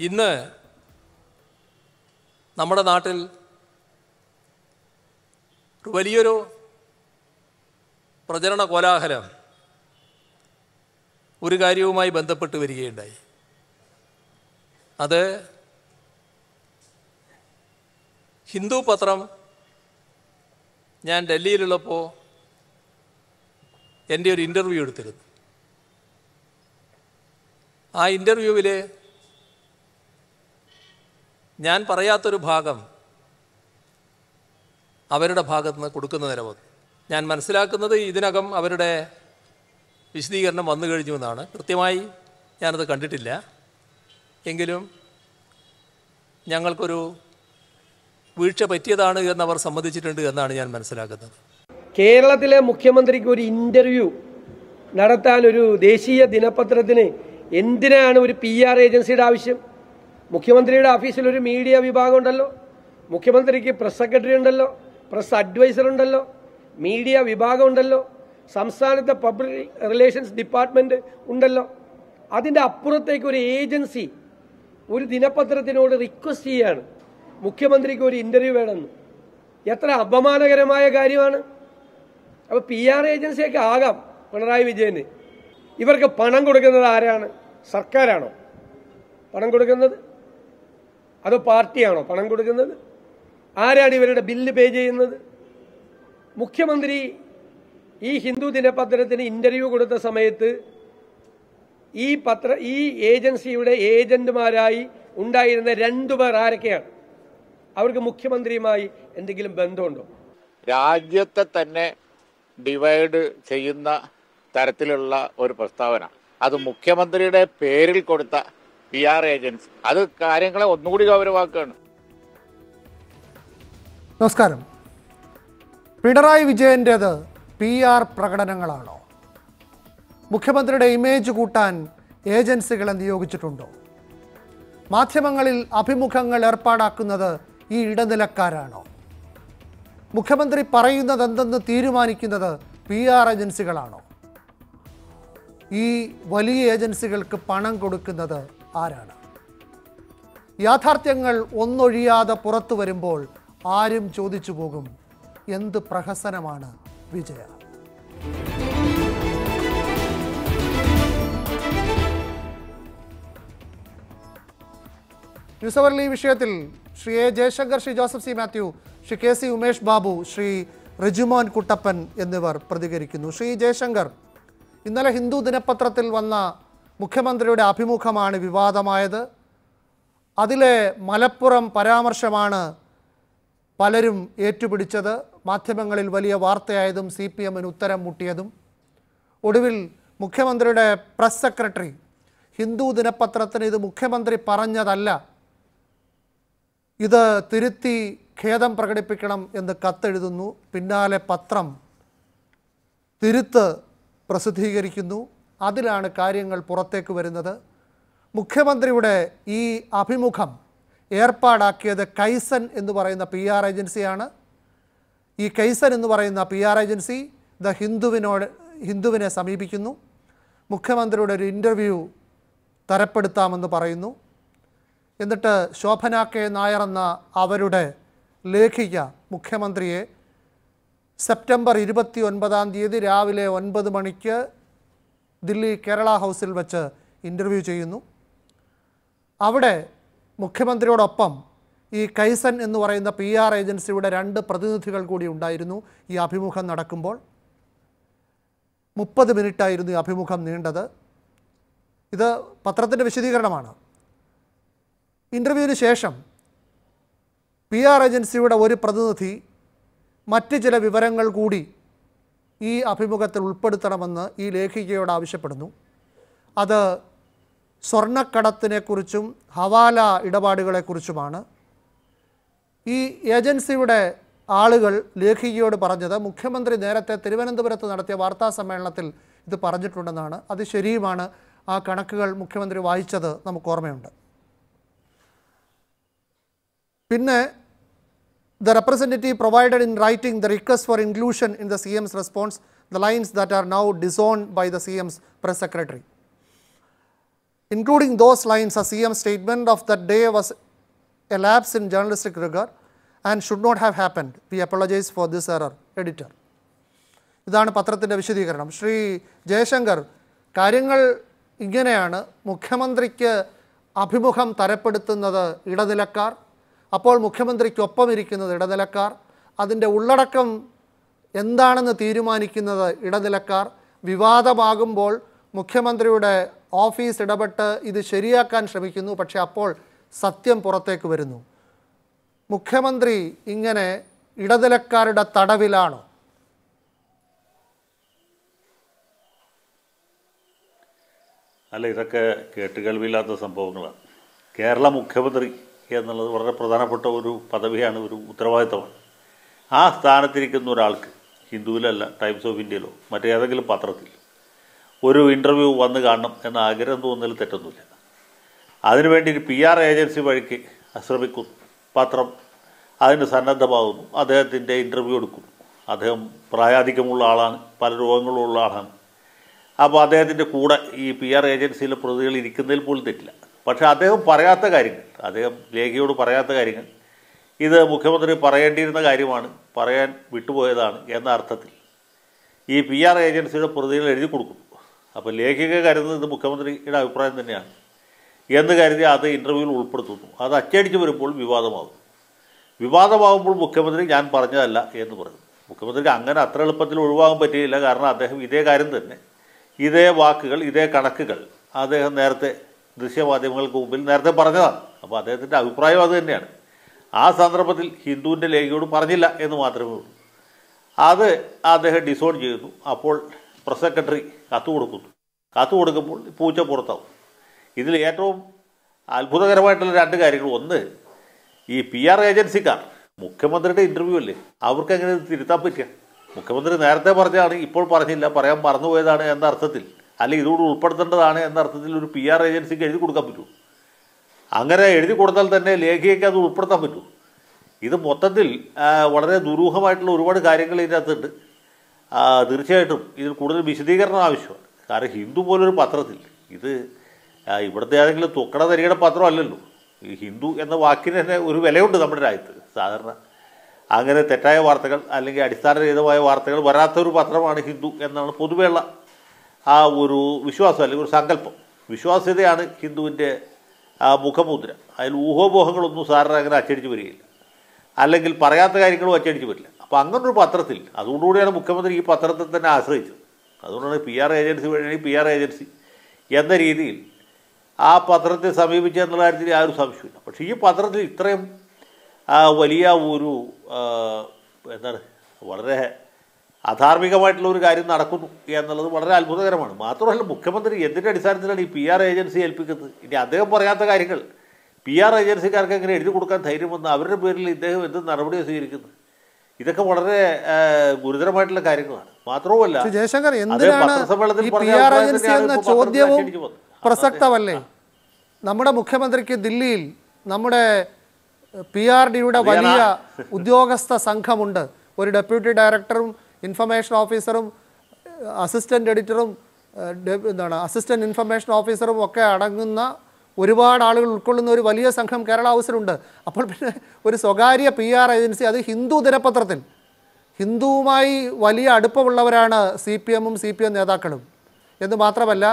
ഇന്ന് നമ്മുടെ നാട്ടിൽ വലിയൊരു പ്രചരണ കോലാഹലം ഒരു കാര്യവുമായി ബന്ധപ്പെട്ട് വരികയുണ്ടായി. അത് ഹിന്ദു പത്രം ഞാൻ ഡൽഹിയിലുള്ളപ്പോൾ എന്റെ ഒരു ഇന്റർവ്യൂ എടുത്തിരുന്നു. ആ ഇന്റർവ്യൂവിൽ ഞാൻ പറയാത്തൊരു ഭാഗം അവരുടെ ഭാഗത്ത് നിന്ന് കൊടുക്കുന്ന നിരവധി. ഞാൻ മനസ്സിലാക്കുന്നത് ഇതിനകം അവരുടെ വിശദീകരണം വന്നു കഴിഞ്ഞു എന്നാണ്. കൃത്യമായി ഞാനത് കണ്ടിട്ടില്ല. എങ്കിലും ഞങ്ങൾക്കൊരു വീഴ്ച പറ്റിയതാണ് എന്നവർ സമ്മതിച്ചിട്ടുണ്ട് എന്നാണ് ഞാൻ മനസ്സിലാക്കുന്നത്. കേരളത്തിലെ മുഖ്യമന്ത്രിക്ക് ഒരു ഇന്റർവ്യൂ നടത്താൻ ഒരു ദേശീയ ദിനപത്രത്തിന് എന്തിനാണ് ഒരു പി ആർ ഏജൻസിയുടെ ആവശ്യം? മുഖ്യമന്ത്രിയുടെ ഓഫീസിൽ ഒരു മീഡിയ വിഭാഗം ഉണ്ടല്ലോ. മുഖ്യമന്ത്രിക്ക് പ്രസ് സെക്രട്ടറി ഉണ്ടല്ലോ പ്രസ് അഡ്വൈസർ ഉണ്ടല്ലോ മീഡിയ വിഭാഗം ഉണ്ടല്ലോ സംസ്ഥാനത്തെ പബ്ലിക് റിലേഷൻസ് ഡിപ്പാർട്ട്മെന്റ് ഉണ്ടല്ലോ. അതിന്റെ അപ്പുറത്തേക്ക് ഒരു ഏജൻസി ഒരു ദിനപത്രത്തിനോട് റിക്വസ്റ്റ് ചെയ്യാണ്. മുഖ്യമന്ത്രിക്ക് ഒരു ഇന്റർവ്യൂ വേണമെന്ന്. എത്ര അപമാനകരമായ കാര്യമാണ്. അപ്പോൾ പി ആർ ഏജൻസിയൊക്കെ ആകാം പിണറായി വിജയന്. ഇവർക്ക് പണം കൊടുക്കുന്നത് ആരാണ്? സർക്കാരാണോ? പണം കൊടുക്കുന്നത് അതോ പാർട്ടിയാണോ പണം കൊടുക്കുന്നത്? ആരാണ് ഇവരുടെ ബില്ല് പേ ചെയ്യുന്നത്? മുഖ്യമന്ത്രി ഈ ഹിന്ദു ദിനപത്രത്തിന് ഇന്റർവ്യൂ കൊടുത്ത സമയത്ത് ഈ പത്ര ഈ ഏജൻസിയുടെ ഏജന്റുമാരായി ഉണ്ടായിരുന്ന രണ്ടു രണ്ടുപേർ ആരൊക്കെയാണ്? അവർക്ക് മുഖ്യമന്ത്രിയുമായി എന്തെങ്കിലും ബന്ധമുണ്ടോ? രാജ്യത്തെ തന്നെ ഡിവൈഡ് ചെയ്യുന്ന തരത്തിലുള്ള ഒരു പ്രസ്താവന. അത് മുഖ്യമന്ത്രിയുടെ പേരിൽ കൊടുത്ത പി ആർ ഏജൻസി. അത് കാര്യങ്ങളെ ഒന്നുകൂടി ഗൗരവാക്കുകയാണ് നമസ്കാരം. പിണറായി വിജയന്റേത് പി ആർ പ്രകടനങ്ങളാണോ? മുഖ്യമന്ത്രിയുടെ ഇമേജ് കൂട്ടാൻ ഏജൻസികളെ നിയോഗിച്ചിട്ടുണ്ടോ? മാധ്യമങ്ങളിൽ അഭിമുഖങ്ങൾ ഏർപ്പാടാക്കുന്നത് ഈ ഇടനിലക്കാരാണോ? മുഖ്യമന്ത്രി പറയുന്നത് എന്തെന്ന് തീരുമാനിക്കുന്നത് പി ആർ ഏജൻസികളാണോ? ഈ വലിയ ഏജൻസികൾക്ക് പണം കൊടുക്കുന്നത് ആരാണ്? യാഥാർത്ഥ്യങ്ങൾ ഒന്നൊഴിയാതെ പുറത്തു വരുമ്പോൾ ആരും ചോദിച്ചു പോകും എന്ത് പ്രഹസനമാണ് വിജയ? ന്യൂസ് ഈ വിഷയത്തിൽ Shri A Jayashankar Shri Joseph C Mathew Shri K C Umesh Babu Shri Rijumon Kuttappan എന്നിവർ പ്രതികരിക്കുന്നു. ശ്രീ ജയശങ്കർ ഇന്നലെ ഹിന്ദു ദിനപത്രത്തിൽ വന്ന മുഖ്യമന്ത്രിയുടെ അഭിമുഖമാണ് വിവാദമായത്. അതിലെ മലപ്പുറം പരാമർശമാണ് പലരും ഏറ്റുപിടിച്ചത്. മാധ്യമങ്ങളിൽ വലിയ വാർത്തയായതും സി പി എമ്മിന് ഉത്തരം മുട്ടിയതും. ഒടുവിൽ മുഖ്യമന്ത്രിയുടെ പ്രസ് സെക്രട്ടറി ഹിന്ദു ദിനപത്രത്തിന് ഇത് മുഖ്യമന്ത്രി പറഞ്ഞതല്ല. ഇത് തിരുത്തി ഖേദം പ്രകടിപ്പിക്കണം എന്ന് കത്തെഴുതുന്നു. പിന്നാലെ പത്രം തിരുത്ത് പ്രസിദ്ധീകരിക്കുന്നു. അതിലാണ് കാര്യങ്ങൾ പുറത്തേക്ക് വരുന്നത്. മുഖ്യമന്ത്രിയുടെ ഈ അഭിമുഖം ഏർപ്പാടാക്കിയത് കൈസൻ എന്ന് പറയുന്ന പി ആർ ഏജൻസിയാണ്. ഈ കൈസൻ എന്ന് പറയുന്ന പി ആർ ഏജൻസി ദ ഹിന്ദുവിനോട് ഹിന്ദുവിനെ സമീപിക്കുന്നു. മുഖ്യമന്ത്രിയുടെ ഒരു ഇന്റർവ്യൂ തരപ്പെടുത്താമെന്ന് പറയുന്നു. എന്നിട്ട് ശോഭന കെ നായർ എന്ന അവരുടെ ലേഖിക മുഖ്യമന്ത്രിയെ സെപ്റ്റംബർ ഇരുപത്തി ഒൻപതാം തീയതി രാവിലെ ഒൻപത് മണിക്ക് ദില്ലി കേരള ഹൗസിൽ വെച്ച് ഇന്റർവ്യൂ ചെയ്യുന്നു. അവിടെ മുഖ്യമന്ത്രിയോടൊപ്പം ഈ കൈസൻ എന്ന് പറയുന്ന പി ആർ ഏജൻസിയുടെ രണ്ട് പ്രതിനിധികൾ കൂടി ഉണ്ടായിരുന്നു ഈ അഭിമുഖം നടക്കുമ്പോൾ. മുപ്പത് മിനിറ്റായിരുന്നു ഈ അഭിമുഖം നീണ്ടത്. ഇത് പത്രത്തിന്റെ വിശദീകരണമാണ്. ഇന്റർവ്യൂവിന് ശേഷം പി ആർ ഏജൻസിയുടെ ഒരു പ്രതിനിധി മറ്റ് ചില വിവരങ്ങൾ കൂടി ഈ അഭിമുഖത്തിൽ ഉൾപ്പെടുത്തണമെന്ന് ഈ ലേഖികയോട് ആവശ്യപ്പെടുന്നു. അത് സ്വർണക്കടത്തിനെക്കുറിച്ചും ഹവാല ഇടപാടുകളെക്കുറിച്ചുമാണ്. ഈ ഏജൻസിയുടെ ആളുകൾ ലേഖികയോട് പറഞ്ഞത് മുഖ്യമന്ത്രി നേരത്തെ തിരുവനന്തപുരത്ത് നടത്തിയ വാർത്താ സമ്മേളനത്തിൽ ഇത് പറഞ്ഞിട്ടുണ്ടെന്നാണ്. അത് ശരിയുമാണ്. ആ കണക്കുകൾ മുഖ്യമന്ത്രി വായിച്ചത് നമുക്ക് ഓർമ്മയുണ്ട്. പിന്നെ The representative provided in writing the request for inclusion in the CM's response, the lines that are now disowned by the CM's press secretary. including those lines, a CM statement of that day was a lapse in journalistic rigor and should not have happened. We apologize for this error. Editor. ഇതാണ് പത്രത്തിന്റെ വിശദീകരണം ശ്രീ ജയശങ്കർ കാര്യങ്ങൾ ഇങ്ങനെയാണ് മുഖ്യമന്ത്രിക്ക് അഭിമുഖം തരപ്പെടുത്തുന്നത് ഇടനിലക്കാർ അപ്പോൾ മുഖ്യമന്ത്രിക്കൊപ്പം ഇരിക്കുന്നത് ഇടനിലക്കാർ. അതിന്റെ ഉള്ളടക്കം എന്താണെന്ന് തീരുമാനിക്കുന്നത് ഇടനിലക്കാർ. വിവാദമാകുമ്പോൾ മുഖ്യമന്ത്രിയുടെ ഓഫീസ് ഇടപെട്ട് ഇത് ശരിയാക്കാൻ ശ്രമിക്കുന്നു. പക്ഷേ അപ്പോൾ സത്യം പുറത്തേക്ക് വരുന്നു. മുഖ്യമന്ത്രി ഇങ്ങനെ ഇടനിലക്കാരുടെ തടവിലാണോ? അല്ല ഇതൊക്കെ കേട്ടുകേൾവില്ലാത്ത സംഭവങ്ങളാണ്. കേരള മുഖ്യമന്ത്രി എന്നുള്ളത് വളരെ പ്രധാനപ്പെട്ട ഒരു പദവിയാണ് ഒരു ഉത്തരവാദിത്തമാണ്. ആ സ്ഥാനത്തിരിക്കുന്ന ഒരാൾക്ക് ഹിന്ദുവിലല്ല ടൈംസ് ഓഫ് ഇന്ത്യയിലോ മറ്റേതെങ്കിലും പത്രത്തിൽ ഒരു ഇന്റർവ്യൂ വന്ന് കാണണം എന്ന ആഗ്രഹം തോന്നുന്നതിൽ തെറ്റൊന്നുമില്ല. അതിനുവേണ്ടി ഒരു പി ആർ ഏജൻസി വഴിക്ക് ശ്രമിക്കുന്നു പത്രം അതിന് സന്നദ്ധമാകുന്നു. അദ്ദേഹത്തിന്റെ ഇന്റർവ്യൂ എടുക്കുന്നു അദ്ദേഹം പ്രായാധിക്യമുള്ള ആളാണ് പല രോഗങ്ങളുള്ള ആളാണ്. അപ്പോൾ അദ്ദേഹത്തിന്റെ കൂടെ ഈ പി ആർ ഏജൻസിയിലെ പ്രതികൾ ഇരിക്കുന്നതിൽ പോലും തെറ്റില്ല. പക്ഷേ അദ്ദേഹം പറയാത്ത കാര്യങ്ങൾ. അദ്ദേഹം ലേഖയോട് പറയാത്ത കാര്യങ്ങൾ. ഇത് മുഖ്യമന്ത്രി പറയേണ്ടിയിരുന്ന കാര്യമാണ്. പറയാൻ വിട്ടുപോയതാണ് എന്ന അർത്ഥത്തിൽ. ഈ പി ആർ ഏജൻസിയുടെ പ്രതികൾ എഴുതി കൊടുക്കും അപ്പോൾ ലേഖിക കരുതുന്നത് മുഖ്യമന്ത്രിയുടെ അഭിപ്രായം തന്നെയാണ്. എന്ന് കരുതി അത് ഇന്റർവ്യൂവിൽ ഉൾപ്പെടുത്തുന്നു. അത് അച്ചടിച്ച് വരുമ്പോൾ വിവാദമാകും. വിവാദമാകുമ്പോൾ മുഖ്യമന്ത്രി ഞാൻ പറഞ്ഞതല്ല എന്ന് പറഞ്ഞു മുഖ്യമന്ത്രി അങ്ങനെ അത്ര എളുപ്പത്തിൽ ഒഴിവാകാൻ പറ്റിയില്ല. കാരണം അദ്ദേഹം ഇതേ കാര്യം തന്നെ ഇതേ വാക്കുകൾ ഇതേ കണക്കുകൾ അദ്ദേഹം നേരത്തെ ദൃശ്യമാധ്യമങ്ങൾക്ക് മുമ്പിൽ നേരത്തെ പറഞ്ഞതാണ്. അപ്പോൾ അദ്ദേഹത്തിന്റെ അഭിപ്രായം അത് തന്നെയാണ്. ആ സന്ദർഭത്തിൽ ഹിന്ദുവിന്റെ ലേഖയോട് പറഞ്ഞില്ല എന്ന് മാത്രമേ ഉള്ളൂ. അത് അദ്ദേഹം ഡിസോൺ ചെയ്യുന്നു. അപ്പോൾ പ്രസ് സെക്രട്ടറി കത്ത് കൊടുക്കുന്നു. കത്ത് കൊടുക്കുമ്പോൾ പൂച്ച പുറത്താവും. ഇതിൽ ഏറ്റവും അത്ഭുതകരമായിട്ടുള്ള രണ്ട് കാര്യങ്ങൾ. ഒന്ന് ഈ പി ആർ ഏജൻസിക്കാർ മുഖ്യമന്ത്രിയുടെ ഇന്റർവ്യൂ അല്ലേ? അവർക്ക് എങ്ങനെ തിരുത്താൻ പറ്റുക? മുഖ്യമന്ത്രി നേരത്തെ പറഞ്ഞതാണ് ഇപ്പോൾ പറഞ്ഞില്ല പറയാൻ മറന്നുപോയതാണ് എന്ന അർത്ഥത്തിൽ അല്ലെങ്കിൽ ഇതുകൂടെ ഉൾപ്പെടുത്തേണ്ടതാണ് എന്ന അർത്ഥത്തിൽ ഒരു പി ആർ ഏജൻസിക്ക് എഴുതി കൊടുക്കാൻ പറ്റൂ. അങ്ങനെ എഴുതി കൊടുത്താൽ തന്നെ ലേഖയ്ക്ക് അത് ഉൾപ്പെടുത്താൻ പറ്റൂ. ഇത് മൊത്തത്തിൽ വളരെ ദുരൂഹമായിട്ടുള്ള ഒരുപാട് കാര്യങ്ങൾ ഇതിനകത്തുണ്ട് തീർച്ചയായിട്ടും ഇതിൽ കൂടുതൽ വിശദീകരണം ആവശ്യമാണ്. കാരണം ഹിന്ദു പോലൊരു പത്രത്തിൽ ഇത് ഇവിടുത്തെ ഏതെങ്കിലും തുക്കട തരികയുടെ പത്രമല്ലല്ലോ ഈ ഹിന്ദു എന്ന വാക്കിന് തന്നെ ഒരു വിലയുണ്ട് നമ്മുടെ രാജ്യത്ത്. സാധാരണ അങ്ങനെ തെറ്റായ വാർത്തകൾ അല്ലെങ്കിൽ അടിസ്ഥാനരഹിതമായ വാർത്തകൾ വരാത്തൊരു പത്രമാണ് ഹിന്ദു എന്നാണ് പൊതുവെയുള്ള ആ ഒരു വിശ്വാസം അല്ലെങ്കിൽ ഒരു സങ്കല്പം. വിശ്വാസ്യതയാണ് ഹിന്ദുവിന്റെ ആ മുഖമുദ്ര. അതിൽ ഊഹോപോഹങ്ങളൊന്നും സാറിന് അങ്ങനെ അച്ചടിച്ച് വരികയില്ല. അല്ലെങ്കിൽ പറയാത്ത കാര്യങ്ങളും അച്ചടിച്ച് വരില്ല. അപ്പോൾ അങ്ങനൊരു പത്രത്തിൽ അതുകൊണ്ടുകൂടിയാണ് മുഖ്യമന്ത്രി ഈ പത്രത്തെ തന്നെ ആശ്രയിച്ചത്. അതുകൊണ്ടാണ് പി ആർ ഏജൻസി വഴി പി ആർ ഏജൻസി എന്ന രീതിയിൽ ആ പത്രത്തെ സമീപിച്ച എന്നുള്ള കാര്യത്തിൽ യാതൊരു സംശയമില്ല പക്ഷേ ഈ പത്രത്തിൽ ഇത്രയും വലിയ ഒരു എന്താണ് വളരെ അധാർമികമായിട്ടുള്ള ഒരു കാര്യം നടക്കുന്നു എന്നുള്ളത് വളരെ അത്ഭുതകരമാണ്. മാത്രമല്ല മുഖ്യമന്ത്രി എന്തിന്റെ അടിസ്ഥാനത്തിലാണ് ഈ പി ആർ ഏജൻസി ഏൽപ്പിക്കുന്നത്? ഇനി അദ്ദേഹം പറയാത്ത കാര്യങ്ങൾ. പി ആർ ഏജൻസിക്കാർക്ക് എങ്ങനെ എഴുതി കൊടുക്കാൻ ധൈര്യം വന്ന് അവരുടെ പേരിൽ ഇദ്ദേഹം എന്ത് നടപടിയാണ് സ്വീകരിക്കുന്നത്? ഇതൊക്കെ വളരെ ഗുരുതരമായിട്ടുള്ള കാര്യങ്ങളാണ്. മാത്രവുമല്ല ജയശങ്കർ എന്തിനാണ് ചോദ്യവും പ്രസക്തമല്ലേ? നമ്മുടെ മുഖ്യമന്ത്രിക്ക് ദില്ലിയിൽ നമ്മുടെ പി ആർ ഡിയുടെ വലിയ ഉദ്യോഗസ്ഥ സംഘമുണ്ട്. ഒരു ഡെപ്യൂട്ടി ഡയറക്ടറും ഇൻഫർമേഷൻ ഓഫീസറും അസിസ്റ്റന്റ് എഡിറ്ററും എന്താണ് അസിസ്റ്റന്റ് ഇൻഫർമേഷൻ ഓഫീസറും ഒക്കെ അടങ്ങുന്ന ഒരുപാട് ആളുകൾ ഉൾക്കൊള്ളുന്ന ഒരു വലിയ സംഘം കേരള ഹൗസിലുണ്ട്. അപ്പോൾ പിന്നെ ഒരു സ്വകാര്യ പി ആർ ഏജൻസി അത് ഹിന്ദു ദിനപത്രത്തിൽ. ഹിന്ദുവുമായി വലിയ അടുപ്പമുള്ളവരാണ് സി പി എമ്മും സി പി എം നേതാക്കളും. എന്ന് മാത്രമല്ല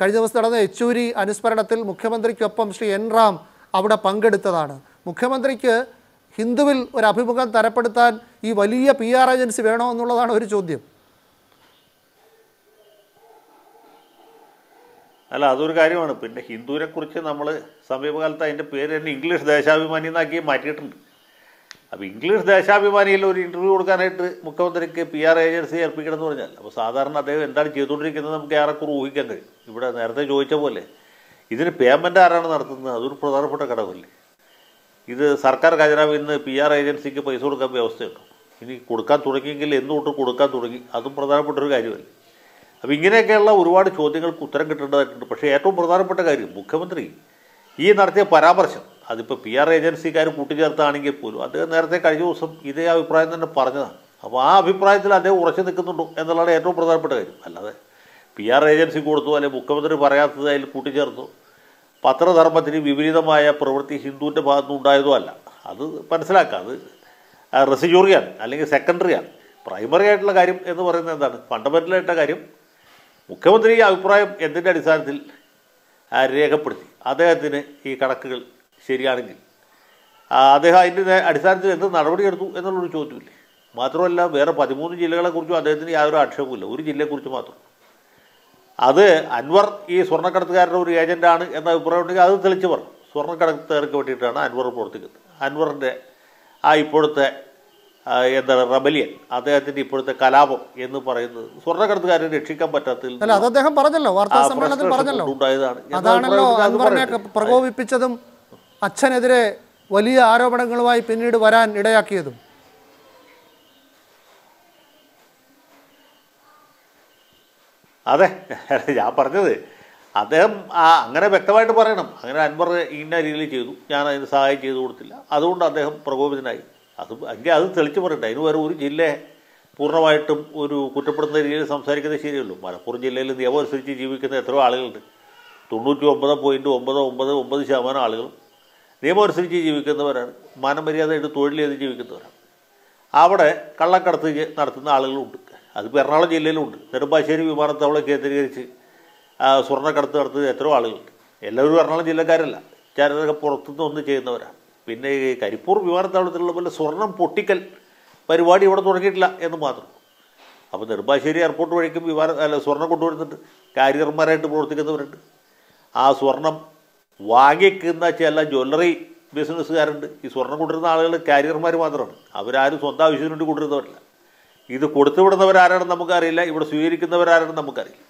കഴിഞ്ഞ ദിവസം നടന്ന യെച്ചൂരി അനുസ്മരണത്തിൽ മുഖ്യമന്ത്രിക്കൊപ്പം ശ്രീ എൻ റാം അവിടെ പങ്കെടുത്തതാണ്. മുഖ്യമന്ത്രിക്ക് ഹിന്ദുവിൽ ഒരു അഭിമുഖം തരപ്പെടുത്താൻ ഈ വലിയ പി ആർ ഏജൻസി വേണോ എന്നുള്ളതാണ് ഒരു ചോദ്യം. അല്ല അതൊരു കാര്യമാണ്. പിന്നെ ഹിന്ദുവിനെ കുറിച്ച് നമ്മൾ സമീപകാലത്ത് അതിന്റെ പേര് തന്നെ ഇംഗ്ലീഷ് ദേശാഭിമാനി എന്നാക്കി മാറ്റിയിട്ടുണ്ട്. അപ്പോൾ ഇംഗ്ലീഷ് ദേശാഭിമാനിയിൽ ഒരു ഇന്റർവ്യൂ കൊടുക്കാനായിട്ട് മുഖ്യമന്ത്രിക്ക് പി ആർ ഏജൻസി ഏൽപ്പിക്കണം എന്ന് പറഞ്ഞാൽ അപ്പോൾ സാധാരണ അദ്ദേഹം എന്താണ് ചെയ്തുകൊണ്ടിരിക്കുന്നത് നമുക്ക് ഏറെക്കുറെ ഊഹിക്കാൻ കഴിയും ഇവിടെ നേരത്തെ ചോദിച്ച പോലെ ഇതിന് പേയ്മെന്റ് ആരാണ് നടത്തുന്നത്? അതൊരു പ്രധാനപ്പെട്ട ഘടകമല്ലേ? ഇത് സർക്കാർ ഖജനാവിൽ നിന്ന് പി ആർ ഏജൻസിക്ക് പൈസ കൊടുക്കാൻ വ്യവസ്ഥയുണ്ടോ. ഇനി കൊടുക്കാൻ തുടങ്ങിയെങ്കിൽ എന്തുകൊണ്ട് കൊടുക്കാൻ തുടങ്ങി? അതും പ്രധാനപ്പെട്ടൊരു കാര്യമല്ലേ. അപ്പോൾ ഇങ്ങനെയൊക്കെയുള്ള ഒരുപാട് ചോദ്യങ്ങൾക്ക് ഉത്തരം കിട്ടേണ്ടതായിട്ടുണ്ട്. പക്ഷേ ഏറ്റവും പ്രധാനപ്പെട്ട കാര്യം മുഖ്യമന്ത്രി ഈ നടത്തിയ പരാമർശം അതിപ്പോൾ പി ആർ ഏജൻസിക്കാർ കൂട്ടിച്ചേർത്താണെങ്കിൽ പോലും അദ്ദേഹം നേരത്തെ കഴിഞ്ഞ ദിവസം ഇതേ അഭിപ്രായം തന്നെ പറഞ്ഞതാണ്. അപ്പോൾ ആ അഭിപ്രായത്തിൽ അദ്ദേഹം ഉറച്ചു നിൽക്കുന്നുണ്ടോ എന്നുള്ളതാണ് ഏറ്റവും പ്രധാനപ്പെട്ട കാര്യം. അല്ലാതെ പി ആർ ഏജൻസി കൊടുത്തു അല്ലെങ്കിൽ മുഖ്യമന്ത്രി പറയാത്തത് അതിൽ കൂട്ടിച്ചേർത്തു പത്രധർമ്മത്തിന് വിപരീതമായ പ്രവൃത്തി ഹിന്ദുവിന്റെ ഭാഗത്തുനിന്ന് ഉണ്ടായതോ അല്ല. അത് മനസ്സിലാക്കുക അത് റെസിജൂറിയാൻ അല്ലെങ്കിൽ സെക്കൻഡറിയാണ് പ്രൈമറി ആയിട്ടുള്ള കാര്യം എന്ന് പറയുന്നത് എന്താണ്? ഫണ്ടമെന്റൽ ആയിട്ടുള്ള കാര്യം. മുഖ്യമന്ത്രി അഭിപ്രായം എന്തിന്റെ അടിസ്ഥാനത്തിൽ രേഖപ്പെടുത്തി? അദ്ദേഹത്തിന് ഈ കണക്കുകൾ ശരിയാണെങ്കിൽ. അദ്ദേഹം അതിന്റെ അടിസ്ഥാനത്തിൽ എന്ത് നടപടിയെടുത്തു എന്നുള്ളൊരു ചോദ്യമില്ലേ? മാത്രമല്ല വേറെ പതിമൂന്ന് ജില്ലകളെക്കുറിച്ചും അദ്ദേഹത്തിന് യാതൊരു ആക്ഷേപമില്ല ഒരു ജില്ലയെക്കുറിച്ച് മാത്രം. അത് അൻവർ ഈ സ്വർണക്കടത്തുകാരുടെ ഒരു ഏജന്റാണ് എന്ന അഭിപ്രായം ഉണ്ടെങ്കിൽ അത് തെളിച്ച് പറഞ്ഞു സ്വർണക്കടത്തുകാർക്ക് വേണ്ടിയിട്ടാണ് അൻവർ പ്രവർത്തിക്കുന്നത്. അൻവറിന്റെ ആ ഇപ്പോഴത്തെ എന്താണ് റബലിയൻ അദ്ദേഹത്തിന്റെ ഇപ്പോഴത്തെ കലാപം എന്ന് പറയുന്നത് സ്വർണക്കടത്തുകാരെ രക്ഷിക്കാൻ പറ്റാത്തതിൽ അല്ല അത് അദ്ദേഹം പറഞ്ഞല്ലോ വാർത്താ സമ്മേളനത്തിൽ പറഞ്ഞല്ലോ. അതാണല്ലോ അൻവറിനെ പ്രകോപിപ്പിച്ചതും അച്ഛനെതിരെ വലിയ ആരോപണങ്ങളുമായി പിന്നീട് വരാൻ ഇടയാക്കിയതും. അതെ ഞാൻ പറഞ്ഞത് അദ്ദേഹം ആ അങ്ങനെ വ്യക്തമായിട്ട് പറയണം. അങ്ങനെ അൻവർ ഇന്ന രീതിയിൽ ചെയ്തു. ഞാൻ അതിന് സഹായം ചെയ്തു കൊടുത്തില്ല. അതുകൊണ്ട് അദ്ദേഹം പ്രകോപിതനായി. അത് എങ്കിൽ അത് തെളിച്ച് പറയട്ടെ. അതിന് വേറെ ഒരു ജില്ലയെ പൂർണമായിട്ടും ഒരു കുറ്റപ്പെടുന്ന രീതിയിൽ സംസാരിക്കുന്നത് ശരിയല്ലോ. മലപ്പുറം ജില്ലയിൽ നിയമം അനുസരിച്ച് ജീവിക്കുന്ന എത്രയോ ആളുകളുണ്ട്. തൊണ്ണൂറ്റി ഒമ്പത് പോയിന്റ് ഒമ്പത് ഒമ്പത് ഒമ്പത് ശതമാനം ആളുകളും നിയമം അനുസരിച്ച് ജീവിക്കുന്നവരാണ്. മാനമര്യാദയായിട്ട് തൊഴിൽ ചെയ്ത് ജീവിക്കുന്നവരാണ്. അവിടെ കള്ളക്കടത്ത് നടത്തുന്ന ആളുകളുണ്ട്. അതിപ്പോൾ എറണാകുളം ജില്ലയിലുണ്ട്. നെടുമ്പാശ്ശേരി വിമാനത്താവളം കേന്ദ്രീകരിച്ച് സ്വർണക്കടത്ത് നടത്തുന്ന എത്രയോ ആളുകളുണ്ട് എല്ലാവരും എറണാകുളം ജില്ലക്കാരല്ല. ചിലരൊക്കെ പുറത്തുനിന്ന് ഒന്ന് ചെയ്യുന്നവരാണ് പിന്നെ ഈ കരിപ്പൂർ വിമാനത്താവളത്തിലുള്ള പോലെ സ്വർണം പൊട്ടിക്കൽ പരിപാടി ഇവിടെ തുടങ്ങിയിട്ടില്ല എന്ന് മാത്രം. അപ്പോൾ നെടുമ്പാശ്ശേരി എയർപോർട്ട് വഴിക്കും വിമാന അല്ല സ്വർണം കൊണ്ടുവരുന്നുണ്ട്. കാരിയർമാരായിട്ട് പ്രവർത്തിക്കുന്നവരുണ്ട്. ആ സ്വർണം വാങ്ങിക്കുന്ന ചില ജ്വല്ലറി ബിസിനസ്സുകാരുണ്ട്. ഈ സ്വർണം കൊണ്ടുവരുന്ന ആളുകൾ കാരിയർമാർ മാത്രമാണ്. അവരാരും സ്വന്തം ആവശ്യത്തിന് വേണ്ടി കൊണ്ടുവരുന്നവരല്ല. ഇത് കൊടുത്തുവിടുന്നവരാരാണെന്ന് നമുക്കറിയില്ല ഇവിടെ സ്വീകരിക്കുന്നവരാരാണെന്ന് നമുക്കറിയില്ല.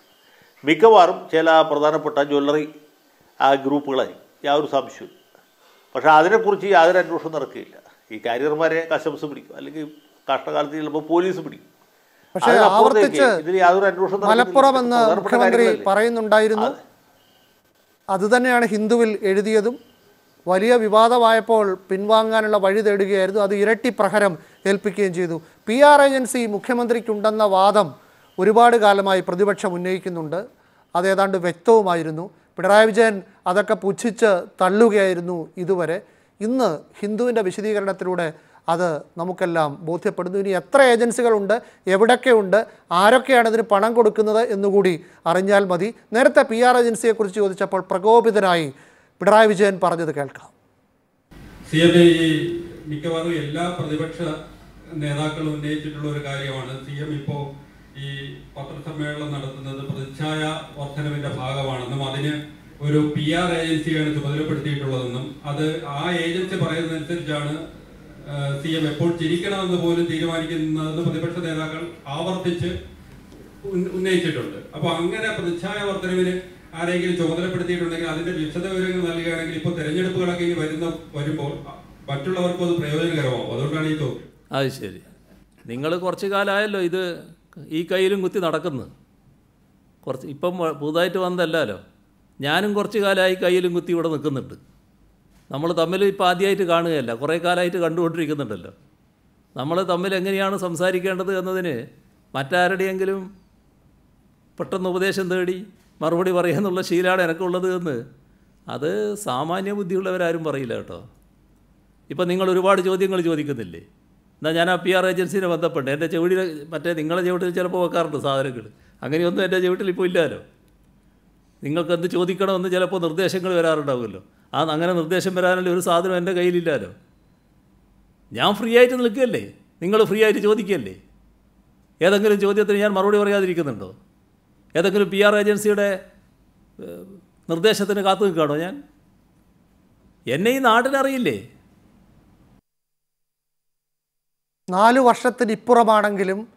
മിക്കവാറും ചില പ്രധാനപ്പെട്ട ജ്വല്ലറി ആ ഗ്രൂപ്പുകളായി. യാതൊരു സംശയവും പക്ഷേ അതിനെക്കുറിച്ച് യാതൊരു അന്വേഷണം നടക്കുകയില്ല. ഈ കാരിയർമാരെ കസ്റ്റംസ് പിടിക്കും അല്ലെങ്കിൽ കഷ്ടകാലത്ത് ചിലപ്പോൾ പോലീസ് പിടിക്കും. പക്ഷേ ആവർത്തിച്ച്. മലപ്പുറം എന്ന് മുഖ്യമന്ത്രി? പറയുന്നുണ്ടായിരുന്നു. അതുതന്നെയാണ് ഹിന്ദുവിൽ എഴുതിയതും. വലിയ വിവാദമായപ്പോൾ പിൻവാങ്ങാനുള്ള വഴി തേടുകയായിരുന്നു. അത് ഇരട്ടി പ്രഹരം ഏൽപ്പിക്കുകയും ചെയ്തു. പി ആർ ഏജൻസി മുഖ്യമന്ത്രിക്കുണ്ടെന്ന വാദം ഒരുപാട് കാലമായി പ്രതിപക്ഷം ഉന്നയിക്കുന്നുണ്ട്. അത് ഏതാണ്ട് വ്യക്തവുമായിരുന്നു. പിണറായി വിജയൻ അതൊക്കെ പുച്ഛിച്ച് തള്ളുകയായിരുന്നു ഇതുവരെ. ഇന്ന് ഹിന്ദുവിന്റെ വിശദീകരണത്തിലൂടെ അത് നമുക്കെല്ലാം ബോധ്യപ്പെടുന്നു. ഇനി എത്ര ഏജൻസികളുണ്ട്? എവിടൊക്കെയുണ്ട്? ആരൊക്കെയാണ് ഇതിന് പണം കൊടുക്കുന്നത് എന്നുകൂടി അറിഞ്ഞാൽ മതി. നേരത്തെ പി ആർ ഏജൻസിയെക്കുറിച്ച് ചോദിച്ചപ്പോൾ പ്രകോപിതനായി പിണറായി വിജയൻ പറഞ്ഞത് കേൾക്കാം. സി എം മിക്കവാറും എല്ലാ പ്രതിപക്ഷ നേതാക്കളും ഉന്നയിച്ചിട്ടുള്ള ഒരു കാര്യമാണ്. സി എം ഇപ്പോൾ ഈ പത്രസമ്മേളനം നടത്തുന്നത് പ്രതിച്ഛായ വർധനവിന്റെ ഭാഗമാണെന്നും അതിന് ഒരു പി ആർ ഏജൻസിയാണ് ചുമതലപ്പെടുത്തിയിട്ടുള്ളതെന്നും അത് ആ ഏജൻസി പറയുന്നതനുസരിച്ചാണ് സി എം എപ്പോൾ ചിരിക്കണമെന്ന് പോലും തീരുമാനിക്കുന്നതെന്ന് പ്രതിപക്ഷ നേതാക്കൾ ആവർത്തിച്ച് ഉന്നയിച്ചിട്ടുണ്ട്. അപ്പോൾ അങ്ങനെ പ്രതിച്ഛായ വർധനവിന് ആരെങ്കിലും ചുമതലപ്പെടുത്തിയിട്ടുണ്ടെങ്കിൽ അതിന്റെ വിശദ വിവരങ്ങൾ നൽകുകയാണെങ്കിൽ ഇപ്പോൾ തെരഞ്ഞെടുപ്പുകളൊക്കെ ഇനി വരുന്ന വരുമ്പോൾ മറ്റുള്ളവർക്കും അത് പ്രയോജനകരമാവും. അതുകൊണ്ടാണ് ഈ ചോദ്യം. അത് ശരി. നിങ്ങൾ കുറച്ച് കാലമായല്ലോ ഇത് ഈ കയ്യിലും കുത്തി നടക്കുന്നു കുറച്ച് ഇപ്പം പുതുതായിട്ട് വന്നതല്ലല്ലോ. ഞാനും കുറച്ച് കാലമായി കയ്യിലും കുത്തി ഇവിടെ നിൽക്കുന്നുണ്ട്. നമ്മൾ തമ്മിൽ ഇപ്പോൾ ആദ്യമായിട്ട് കാണുകയല്ല. കുറേ കാലമായിട്ട് കണ്ടുകൊണ്ടിരിക്കുന്നുണ്ടല്ലോ. നമ്മൾ തമ്മിൽ എങ്ങനെയാണ് സംസാരിക്കേണ്ടത് എന്നതിന് മറ്റാരുടെയെങ്കിലും പെട്ടെന്ന് ഉപദേശം തേടി മറുപടി പറയാന്നുള്ള ശീലമാണ് എനിക്കുള്ളത് എന്ന്. അത് സാമാന്യ ബുദ്ധിയുള്ളവരാരും പറയില്ല കേട്ടോ. ഇപ്പം നിങ്ങൾ ഒരുപാട് ചോദ്യങ്ങൾ ചോദിക്കുന്നില്ലേ? എന്നാൽ ഞാൻ ആ പി ആർ ഏജൻസിനെ ബന്ധപ്പെട്ട് എന്റെ ചെവിടിൽ മറ്റേ നിങ്ങളെ ചെവിട്ടിൽ ചിലപ്പോൾ വെക്കാറുണ്ട് സാധനങ്ങൾ അങ്ങനെയൊന്നും എന്റെ ചെവിട്ടിൽ ഇപ്പോൾ ഇല്ലല്ലോ നിങ്ങൾക്ക് എന്ത് ചോദിക്കണമെന്ന് ചിലപ്പോൾ നിർദ്ദേശങ്ങൾ വരാറുണ്ടാവുമല്ലോ. ആ അങ്ങനെ നിർദ്ദേശം വരാനുള്ള ഒരു സാധനം എന്റെ കയ്യിലില്ലല്ലോ ഞാൻ ഫ്രീ ആയിട്ട് നിൽക്കുകയല്ലേ നിങ്ങൾ ഫ്രീ ആയിട്ട് ചോദിക്കുകയല്ലേ ഏതെങ്കിലും ചോദ്യത്തിന് ഞാൻ മറുപടി പറയാതിരിക്കുന്നുണ്ടോ? ഏതെങ്കിലും പി ആർ ഏജൻസിയുടെ നിർദ്ദേശത്തിന് കാത്തു നിൽക്കുകയാണോ ഞാൻ? എന്നെ ഈ നാടിനറിയില്ലേ നാലു വർഷത്തിനിപ്പുറമാണെങ്കിലും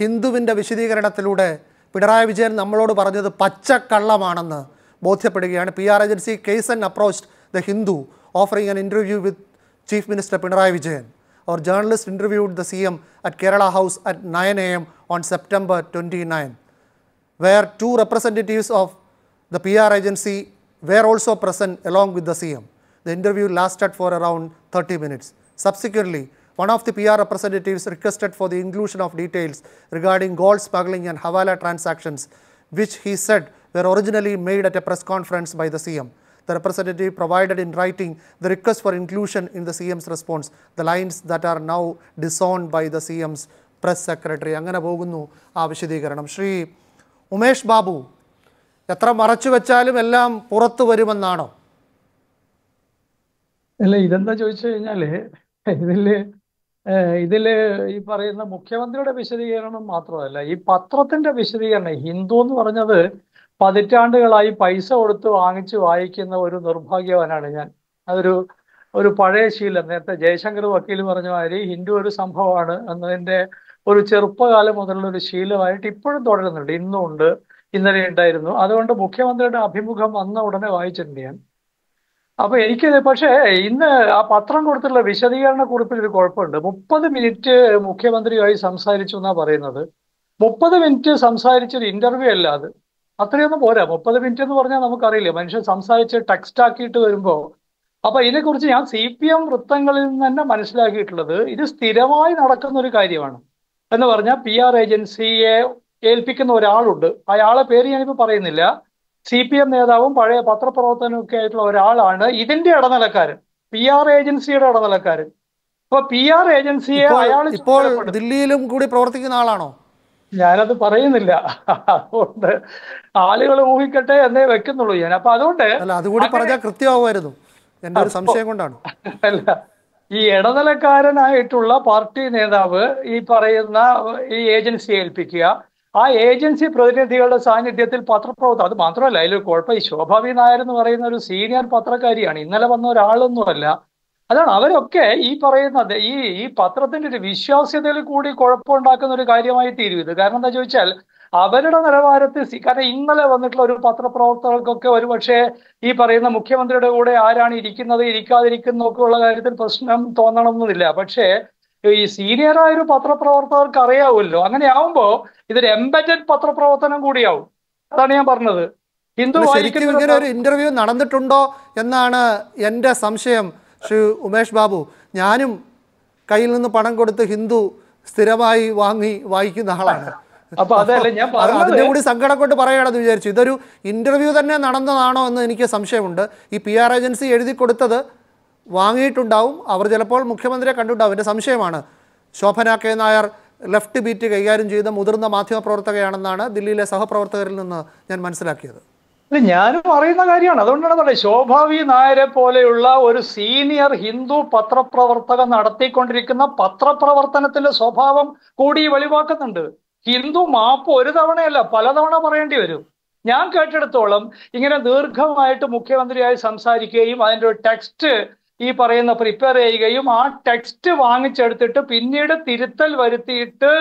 ഹിന്ദുവിന്റെ വിശദീകരണത്തിലൂടെ പിണറായി വിജയൻ നമ്മളോട് പറഞ്ഞത് പച്ചക്കള്ളമാണെന്ന് ബോധ്യപ്പെടുകയാണ്. P R agency Kaizen approached the Hindu offering an interview with chief minister Pinarayi Vijayan. Our journalist interviewed the C M at Kerala house at nine A M on September twenty nine. where two representatives of the PR agency were also present along with the CM. The interview lasted for around 30 minutes. Subsequently, one of the PR representatives requested for the inclusion of details regarding gold smuggling and Hawala transactions, which he said were originally made at a press conference by the CM. The representative provided in writing the request for inclusion in the CM's response, the lines that are now disowned by the CM's press secretary. അങ്ങനെ പോകുന്നു ആ വിശദീകരണം ശ്രീ ഉമേഷ് ബാബു എത്ര മറച്ചു വെച്ചാലും എല്ലാം പുറത്തു വരുമെന്നാണോ? അല്ല ഇതെന്താ ചോദിച്ചു കഴിഞ്ഞാൽ ഇതിൽ ഇതിൽ ഈ പറയുന്ന മുഖ്യമന്ത്രിയുടെ വിശദീകരണം മാത്രമല്ല ഈ പത്രത്തിന്റെ വിശദീകരണം ഹിന്ദു എന്ന് പറഞ്ഞത് പതിറ്റാണ്ടുകളായി പൈസ കൊടുത്ത് വാങ്ങിച്ച് വായിക്കുന്ന ഒരു നിർഭാഗ്യവാനാണ് ഞാൻ. അതൊരു ഒരു പഴയ ശീലം. നേരത്തെ ജയശങ്കർ വക്കീൽ പറഞ്ഞ മാതിരി ഹിന്ദു ഒരു സംഭവമാണ് എന്നതിന്റെ ഒരു ചെറുപ്പകാലം മുതലുള്ള ഒരു ശീലമായിട്ട് ഇപ്പോഴും തുടരുന്നുണ്ട്. ഇന്നും ഉണ്ട്. ഇന്നലെ ഉണ്ടായിരുന്നു. അതുകൊണ്ട് മുഖ്യമന്ത്രിയുടെ അഭിമുഖം വന്ന ഉടനെ വായിച്ചിട്ടുണ്ട് ഞാൻ. അപ്പൊ എനിക്ക് പക്ഷേ ഇന്ന് ആ പത്രം കൊടുത്തുള്ള വിശദീകരണ കുറിപ്പിൽ ഒരു കുഴപ്പമുണ്ട്. മുപ്പത് മിനിറ്റ് മുഖ്യമന്ത്രിയുമായി സംസാരിച്ചു എന്നാ പറയുന്നത്. മുപ്പത് മിനിറ്റ് സംസാരിച്ചൊരു ഇന്റർവ്യൂ അല്ല അത്. അത്രയൊന്നും പോരാ. മുപ്പത് മിനിറ്റ് എന്ന് പറഞ്ഞാൽ നമുക്കറിയില്ല മനുഷ്യൻ സംസാരിച്ച് ടെക്സ്റ്റ് ആക്കിയിട്ട് വരുമ്പോൾ അപ്പൊ ഇതിനെക്കുറിച്ച് ഞാൻ സി പി എം വൃത്തങ്ങളിൽ നിന്ന് തന്നെ മനസ്സിലാക്കിയിട്ടുള്ളത് ഇത് സ്ഥിരമായി നടക്കുന്ന ഒരു കാര്യമാണ്. എന്ന് പറഞ്ഞാൽ പി ആർ ഏജൻസിയെ ഏൽപ്പിക്കുന്ന ഒരാളുണ്ട്. അയാളെ പേര് ഞാനിപ്പോൾ പറയുന്നില്ല. സി പി എം നേതാവും പഴയ പത്രപ്രവർത്തനമൊക്കെ ആയിട്ടുള്ള ഒരാളാണ്. ഇതിന്റെ ഇടനിലക്കാരൻ പി ആർ ഏജൻസിയുടെ ഇടനിലക്കാരൻ. അപ്പൊ പി ആർ ഏജൻസിയെ അയാൾ ഇപ്പോൾ ദില്ലിയിലും കൂടി പ്രവർത്തിക്കുന്ന ആളാണോ? ഞാനത് പറയുന്നില്ല. അതുകൊണ്ട് ആളുകൾ ഊഹിക്കട്ടെ എന്നേ വെക്കുന്നുള്ളൂ ഞാൻ. അപ്പൊ അതുകൊണ്ട് അല്ല അതുകൂടി പറഞ്ഞാൽ കൃത്യമാവുമായിരുന്നു. എന്റെ ഒരു സംശയം കൊണ്ടാണ്. അല്ല ഈ ഇടനിലക്കാരനായിട്ടുള്ള പാർട്ടി നേതാവ് ഈ പറയുന്ന ഈ ഏജൻസി ഏൽപ്പിക്കുക. ആ ഏജൻസി പ്രതിനിധികളുടെ സാന്നിധ്യത്തിൽ പത്രപ്രവർത്തനം അത് മാത്രമല്ല അതിൽ കുഴപ്പം ഈ ശോഭാവി നായർ എന്ന് പറയുന്ന ഒരു സീനിയർ പത്രക്കാരിയാണ്. ഇന്നലെ വന്ന ഒരാളൊന്നുമല്ല. അതാണ് അവരൊക്കെ ഈ പറയുന്നത് ഈ ഈ പത്രത്തിന്റെ ഒരു വിശ്വാസ്യതയിൽ കൂടി കുഴപ്പമുണ്ടാക്കുന്ന ഒരു കാര്യമായി തീരും ഇത്. കാരണം എന്താ ചോദിച്ചാൽ അവരുടെ നിലവാരത്തിൽ കാരണം ഇന്നലെ വന്നിട്ടുള്ള ഒരു പത്രപ്രവർത്തകർക്കൊക്കെ ഒരു പക്ഷേ ഈ പറയുന്ന മുഖ്യമന്ത്രിയുടെ കൂടെ ആരാണ് ഇരിക്കുന്നത് ഇരിക്കാതിരിക്കുന്നതൊക്കെ ഉള്ള കാര്യത്തിൽ പ്രശ്നം തോന്നണമെന്നില്ല പക്ഷേ ഈ സീനിയറായ ഒരു പത്രപ്രവർത്തകർക്ക് അറിയാവുമല്ലോ. അങ്ങനെ ഇതൊരു എംബറ്റഡ് പത്രപ്രവർത്തനം കൂടിയാവും. അതാണ് ഞാൻ പറഞ്ഞത്. ഹിന്ദു ശരിക്കും ഇങ്ങനെ ഒരു ഇന്റർവ്യൂ നടന്നിട്ടുണ്ടോ എന്നാണ് എന്റെ സംശയം ശ്രീ ഉമേഷ് ബാബു. ഞാനും കയ്യിൽ നിന്ന് പണം കൊടുത്ത് ഹിന്ദു സ്ഥിരമായി വാങ്ങി വായിക്കുന്ന ആളാണ്. അപ്പൊ അതല്ല ഞാൻ അത് പറഞ്ഞത്? അതിന്റെ കൂടി സങ്കടം കൊണ്ട് പറയുകയാണെന്ന് വിചാരിച്ചു. ഇതൊരു ഇന്റർവ്യൂ തന്നെ നടന്നതാണോ എന്ന് എനിക്ക് സംശയമുണ്ട്. ഈ പി ആർ ഏജൻസി എഴുതി കൊടുത്തത് വാങ്ങിയിട്ടുണ്ടാവും. അവർ ചിലപ്പോൾ മുഖ്യമന്ത്രിയെ കണ്ടിട്ടുണ്ടാവും. എന്റെ സംശയമാണ്. Shobhana K Nair left beat കൈകാര്യം ചെയ്ത മുതിർന്ന മാധ്യമപ്രവർത്തകയാണെന്നാണ് ദില്ലിയിലെ സഹപ്രവർത്തകരിൽ നിന്ന് ഞാൻ മനസ്സിലാക്കിയത്. അല്ല ഞാനും അറിയുന്ന കാര്യമാണ്. അതുകൊണ്ടാണ് പറയുന്നത് ശോഭാവി നായരെ പോലെയുള്ള ഒരു സീനിയർ ഹിന്ദു പത്രപ്രവർത്തകൻ നടത്തിക്കൊണ്ടിരിക്കുന്ന പത്രപ്രവർത്തനത്തിന്റെ സ്വഭാവം കൂടി വെളിവാക്കുന്നുണ്ട്. ഹിന്ദു മാപ്പ് ഒരു തവണയല്ല പലതവണ പറയേണ്ടി വരും. ഞാൻ കേട്ടിടത്തോളം ഇങ്ങനെ ദീർഘമായിട്ട് മുഖ്യമന്ത്രിയായി സംസാരിക്കുകയും അതിന്റെ ഒരു ടെക്സ്റ്റ് ഈ പറയുന്ന പ്രിപ്പയർ ചെയ്യുകയും ആ ടെക്സ്റ്റ് വാങ്ങിച്ചെടുത്തിട്ട് പിന്നീട് തിരുത്തൽ വരുത്തിയിട്ട്